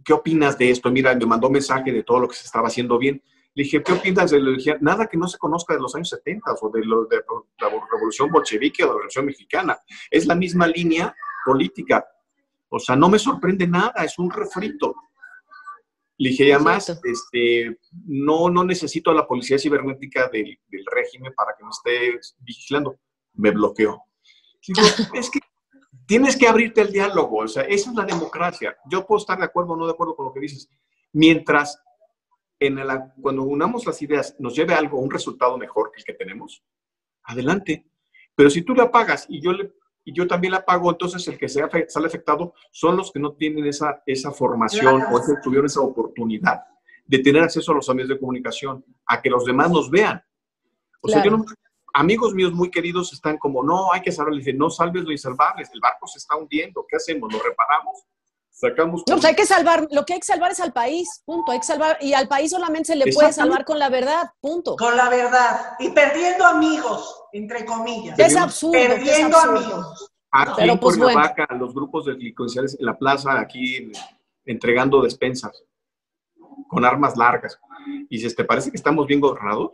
¿Qué opinas de esto? Mira, me mandó mensaje de todo lo que se estaba haciendo bien. Le dije, ¿qué opinas de dije, Nada que no se conozca de los años 70 o de, lo, de la revolución bolchevique o de la revolución mexicana. Es la misma línea política. O sea, no me sorprende nada, es un refrito. Le dije, además, este, no, no necesito a la policía cibernética del, del régimen para que me esté vigilando. Me bloqueó. Digo, es que tienes que abrirte al diálogo, o sea, esa es la democracia. Yo puedo estar de acuerdo o no de acuerdo con lo que dices, mientras en la, cuando unamos las ideas nos lleve algo, un resultado mejor que el que tenemos, adelante. Pero si tú la pagas y yo, le, y yo también la pago, entonces el que sea, sale afectado son los que no tienen esa, esa formación o ese, tuvieron esa oportunidad de tener acceso a los medios de comunicación, a que los demás nos vean. O sea, yo no, amigos míos muy queridos están como, no, hay que salvar. Le dicen, no salves lo insalvable, el barco se está hundiendo, ¿qué hacemos? ¿Lo reparamos? Sacamos. No, pues hay que salvar, lo que hay que salvar es al país, punto. Hay que salvar, y al país solamente se le puede salvar con la verdad, punto. Con la verdad. Y perdiendo amigos, entre comillas. Es absurdo. Perdiendo amigos. Aquí Pero, pues, bueno. los grupos delincuenciales en la plaza, aquí entregando despensas con armas largas. Y si te parece que estamos bien gobernados,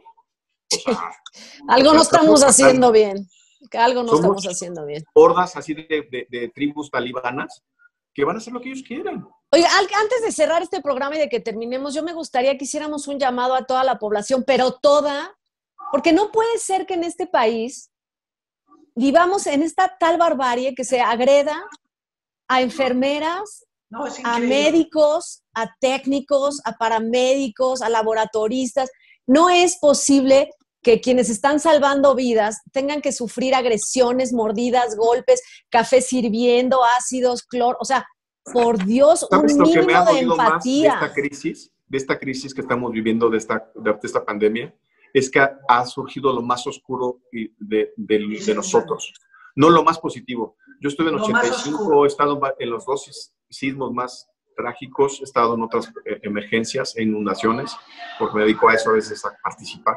algo no estamos haciendo bien. algo no estamos haciendo bien. Hordas así de, tribus talibanas que van a hacer lo que ellos quieran. Oiga, antes de cerrar este programa y de que terminemos, yo me gustaría que hiciéramos un llamado a toda la población, pero toda, porque no puede ser que en este país vivamos en esta tal barbarie que se agreda a enfermeras, a médicos, a técnicos, a paramédicos, a laboratoristas. No es posible que quienes están salvando vidas tengan que sufrir agresiones, mordidas, golpes, café sirviendo, ácidos, cloro, o sea, por Dios, un mínimo de empatía. de esta crisis, de esta crisis que estamos viviendo de esta, de esta pandemia, es que ha, surgido lo más oscuro de, de, nosotros, no lo más positivo. Yo estuve en 85, he estado en los dos sismos más trágicos, he estado en otras eh, emergencias, en inundaciones, porque me dedico a eso a veces a participar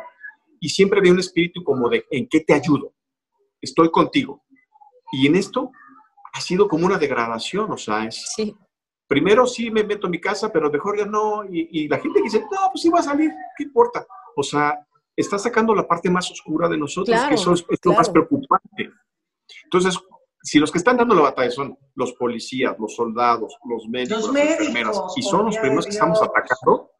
y siempre había un espíritu como de, ¿en qué te ayudo? Estoy contigo. Y en esto ha sido como una degradación, o sea, es... Sí. Primero sí me meto en mi casa, pero mejor ya no. Y, la gente dice, no, pues sí va a salir, ¿qué importa? O sea, está sacando la parte más oscura de nosotros, que eso es, lo más preocupante. Entonces, si los que están dando la batalla son los policías, los soldados, los médicos, los las enfermeras, y son los primeros que estamos atacando,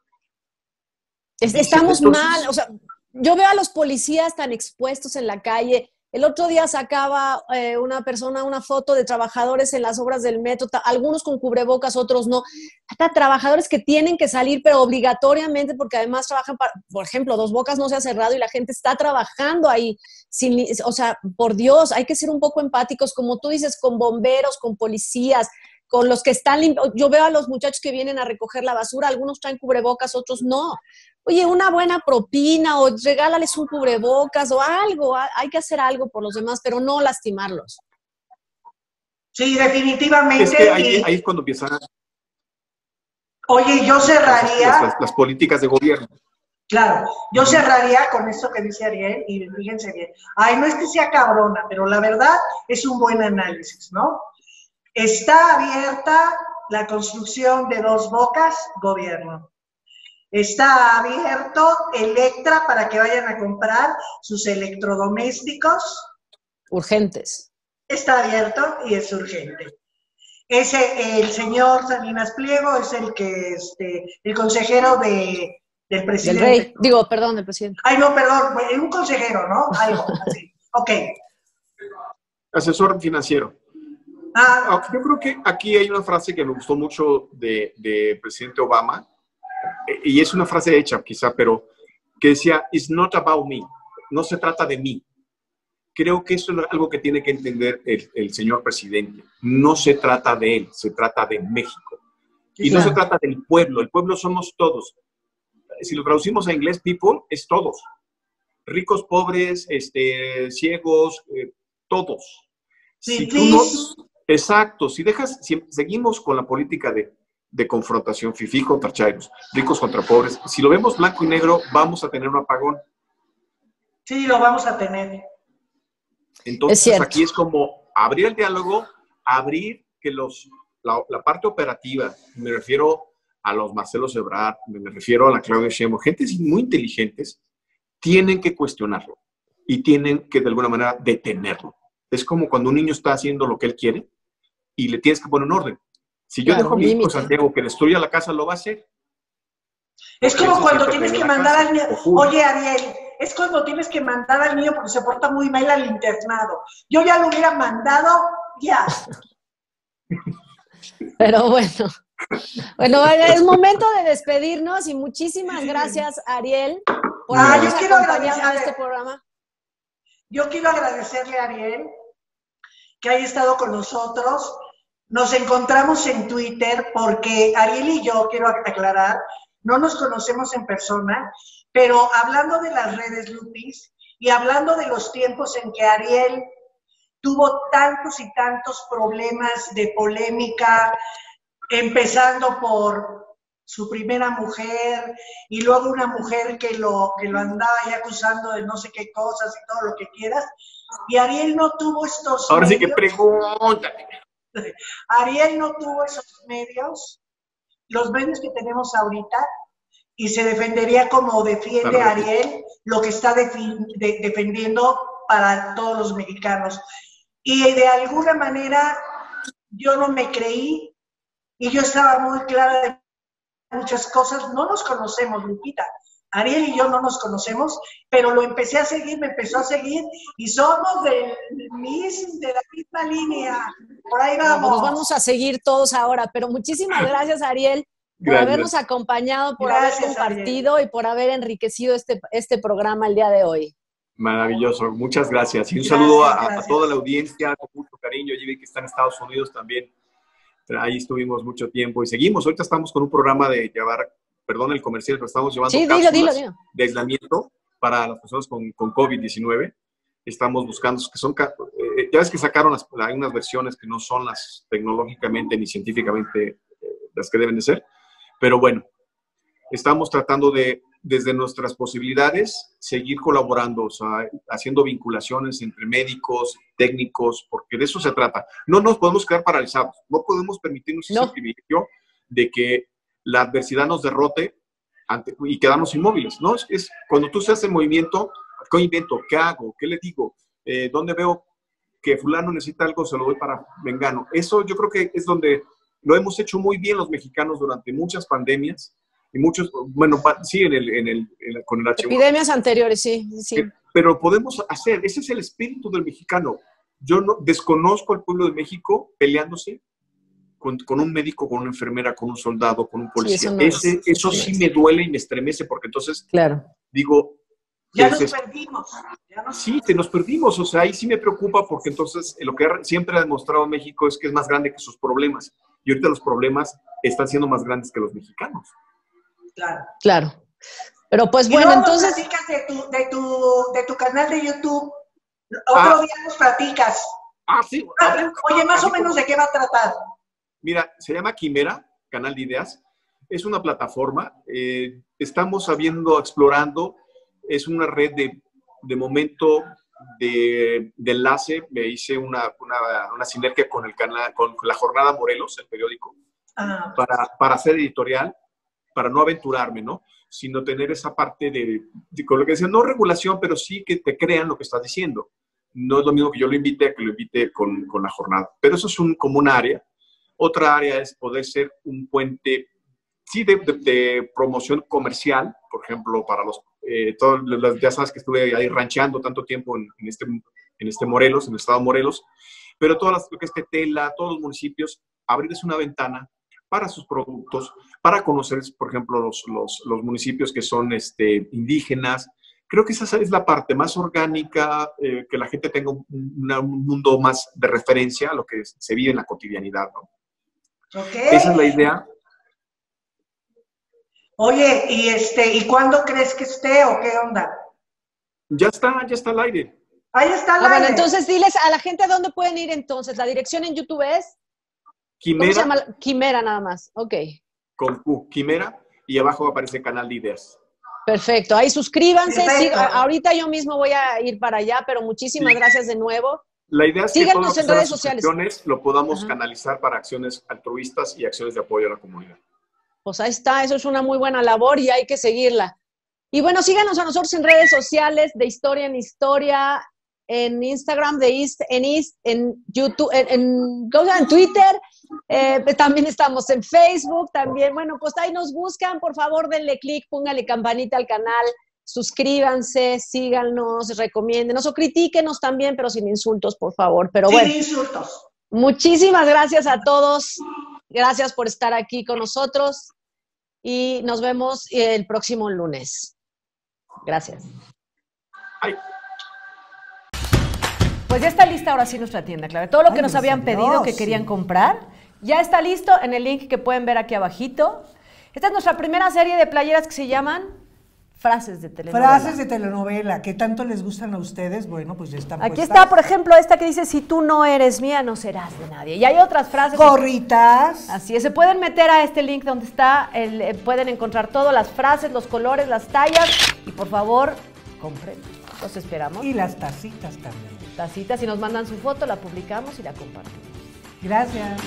estamos mal, o sea, yo veo a los policías tan expuestos en la calle. El otro día sacaba eh, una persona una foto de trabajadores en las obras del metro, algunos con cubrebocas, otros no. Hasta trabajadores que tienen que salir, pero obligatoriamente, porque además trabajan, para, por ejemplo, Dos Bocas no se ha cerrado y la gente está trabajando ahí. Sin, o sea, por Dios, hay que ser un poco empáticos, como tú dices, con bomberos, con policías, con los que están Yo veo a los muchachos que vienen a recoger la basura, algunos traen cubrebocas, otros no. Oye, una buena propina o regálales un cubrebocas o algo, hay que hacer algo por los demás, pero no lastimarlos. Sí, definitivamente. Es que ahí, es cuando empiezan. Oye, yo cerraría. Las, políticas de gobierno. Claro, yo cerraría con esto que dice Ariel y fíjense bien. Ay, no es que sea cabrona, pero la verdad es un buen análisis, ¿no? Está abierta la construcción de dos bocas, gobierno. Está abierto Electra para que vayan a comprar sus electrodomésticos. Urgentes. Está abierto y es urgente. Ese, el señor Salinas Pliego es el que, este, el consejero de, del presidente. Del rey, digo, perdón, del presidente. Ay, no, perdón, un consejero, ¿no? Algo así. Ok. Asesor financiero. Ah. ah, yo creo que aquí hay una frase que me gustó mucho del de presidente Obama, y es una frase hecha quizá, pero que decía, it's not about me, no se trata de mí. Creo que eso es algo que tiene que entender el, señor presidente. No se trata de él, se trata de México. Y no se trata del pueblo, el pueblo somos todos. Si lo traducimos a inglés, people es todos. Ricos, pobres, este, ciegos, eh, todos. si tú no, Exacto, si dejas, si seguimos con la política de, confrontación, FIFI contra chairos, ricos contra pobres, si lo vemos blanco y negro, vamos a tener un apagón. Sí, lo vamos a tener. Entonces, aquí es como abrir el diálogo, abrir que los, la, parte operativa, me refiero a los Marcelo Ebrard, me refiero a la Claudia Sheinbaum, gente muy inteligentes, tienen que cuestionarlo y tienen que de alguna manera detenerlo. Es como cuando un niño está haciendo lo que él quiere y le tienes que poner un orden. Si yo dejo a mi hijo Santiago que destruya la casa, lo va a hacer. Es como cuando tienes que mandar al niño, oye Ariel, es cuando tienes que mandar al niño porque se porta muy mal al internado. Yo ya lo hubiera mandado ya. Pero bueno. Bueno, es momento de despedirnos y muchísimas gracias, Ariel, por ah, yo quiero agradecer, este programa. Yo quiero agradecerle a Ariel que haya estado con nosotros. Nos encontramos en Twitter porque Ariel y yo, quiero aclarar, no nos conocemos en persona, pero hablando de las redes Lupis y hablando de los tiempos en que Ariel tuvo tantos y tantos problemas de polémica, empezando por su primera mujer y luego una mujer que lo, que lo andaba ahí acusando de no sé qué cosas y todo lo que quieras. Y Ariel no tuvo estos Ahora sí que pregúntame. Ariel no tuvo esos medios, los medios que tenemos ahorita, y se defendería como defiende Ariel lo que está defendiendo para todos los mexicanos. Y de alguna manera yo no me creí y yo estaba muy clara de muchas cosas. No nos conocemos, Lupita. Ariel y yo no nos conocemos, pero lo empecé a seguir, me empezó a seguir y somos del de la misma línea. Por ahí vamos. Nos vamos a seguir todos ahora, pero muchísimas gracias, Ariel, por habernos acompañado, por haber compartido y por haber enriquecido este, este programa el día de hoy. Maravilloso, muchas gracias. Y un saludo a, toda la audiencia, con mucho cariño. vi que está en Estados Unidos también. Ahí estuvimos mucho tiempo y seguimos. Ahorita estamos con un programa de llevar, perdón el comercial, pero estamos llevando sí, de aislamiento para las personas con, con COVID-19. Estamos buscando, que son, eh, ya ves que sacaron las, hay unas versiones que no son las tecnológicamente ni científicamente eh, las que deben de ser, pero bueno, estamos tratando de desde nuestras posibilidades, seguir colaborando, o sea, haciendo vinculaciones entre médicos, técnicos, porque de eso se trata. No nos podemos quedar paralizados, no podemos permitirnos ese privilegio de que la adversidad nos derrote y quedarnos inmóviles, ¿no? Es, cuando tú seas en movimiento, ¿qué invento? ¿Qué hago? ¿Qué le digo? Eh, ¿Dónde veo que fulano necesita algo? Se lo doy para vengano. Eso yo creo que es donde lo hemos hecho muy bien los mexicanos durante muchas pandemias y muchos, bueno, sí, en el, en el, con el h Epidemias anteriores, sí, sí. Eh, pero podemos hacer, ese es el espíritu del mexicano. Yo no desconozco al pueblo de México peleándose con, con, un médico, con una enfermera, con un soldado, con un policía. Ese, eso sí me duele y me estremece porque entonces claro. digo... Ya nos perdimos. Sí, te nos perdimos. O sea, ahí sí me preocupa porque entonces lo que siempre ha demostrado México es que es más grande que sus problemas. Y ahorita los problemas están siendo más grandes que los mexicanos. Claro. Claro. Pero pues bueno, entonces... De tu, de, tu, de tu canal de YouTube. Otro ah. día nos platicas. Ah, sí. Ah, oye, más o menos de qué va a tratar. Mira, se llama Quimera, Canal de Ideas. Es una plataforma. Eh, estamos sabiendo, explorando. Es una red de, de momento de, de, enlace. Me hice una, una, una, sinergia con el canal, con la Jornada Morelos, el periódico, ah. para, para hacer editorial para no aventurarme, ¿no? Sino tener esa parte de, con lo que decía, no regulación, pero sí que te crean lo que estás diciendo. No es lo mismo que yo lo invite a que lo invite con, con la jornada. Pero eso es un, como un área. Otra área es poder ser un puente, sí, de, de, promoción comercial, por ejemplo, para los, eh, todos, ya sabes que estuve ahí rancheando tanto tiempo en, en, este, en este Morelos, en el estado de Morelos, pero todas las, lo que es Tetela, todos los municipios, abrirles una ventana para sus productos, para conocer, por ejemplo, los, los, los municipios que son este, indígenas. Creo que esa es la parte más orgánica, eh, que la gente tenga un, mundo más de referencia a lo que se vive en la cotidianidad, ¿no? Esa es la idea. Oye, ¿y, este, ¿y cuándo crees que esté o qué onda? Ya está, ya está al aire. Ahí está al ah, Bueno, entonces diles a la gente a dónde pueden ir entonces. La dirección en YouTube es... Quimera. se llama? Quimera nada más, ok. Con Q, Quimera, y abajo aparece canal de ideas. Perfecto, ahí suscríbanse. ahorita yo mismo voy a ir para allá, pero muchísimas gracias de nuevo. La idea es que todas en redes sociales. lo podamos canalizar para acciones altruistas y acciones de apoyo a la comunidad. Pues ahí está, eso es una muy buena labor y hay que seguirla. Y bueno, síganos a nosotros en redes sociales de Historia en Historia, en Instagram de East, en East, en YouTube, en, en, en Twitter, eh, también estamos en Facebook, también, bueno, pues ahí nos buscan, por favor denle clic, póngale campanita al canal, suscríbanse, síganos, recomiéndenos o critíquenos también, pero sin insultos, por favor. Pero sin bueno. insultos. Muchísimas gracias a todos. Gracias por estar aquí con nosotros y nos vemos el próximo lunes. Gracias. Pues ya está lista ahora sí nuestra tienda, clave. Todo lo que nos habían pedido que querían comprar, ya está listo en el link que pueden ver aquí abajito. Esta es nuestra primera serie de playeras que se llaman Frases de telenovela. Frases de telenovela, ¿qué tanto les gustan a ustedes? Bueno, pues ya están Aquí está, por ejemplo, esta que dice, si tú no eres mía, no serás de nadie. Y hay otras frases. Gorritas. Así es, se pueden meter a este link donde está, el, eh, pueden encontrar todas las frases, los colores, las tallas. Y por favor, compren. Los esperamos. Y las tacitas también. Tacitas, si nos mandan su foto, la publicamos y la compartimos. Gracias.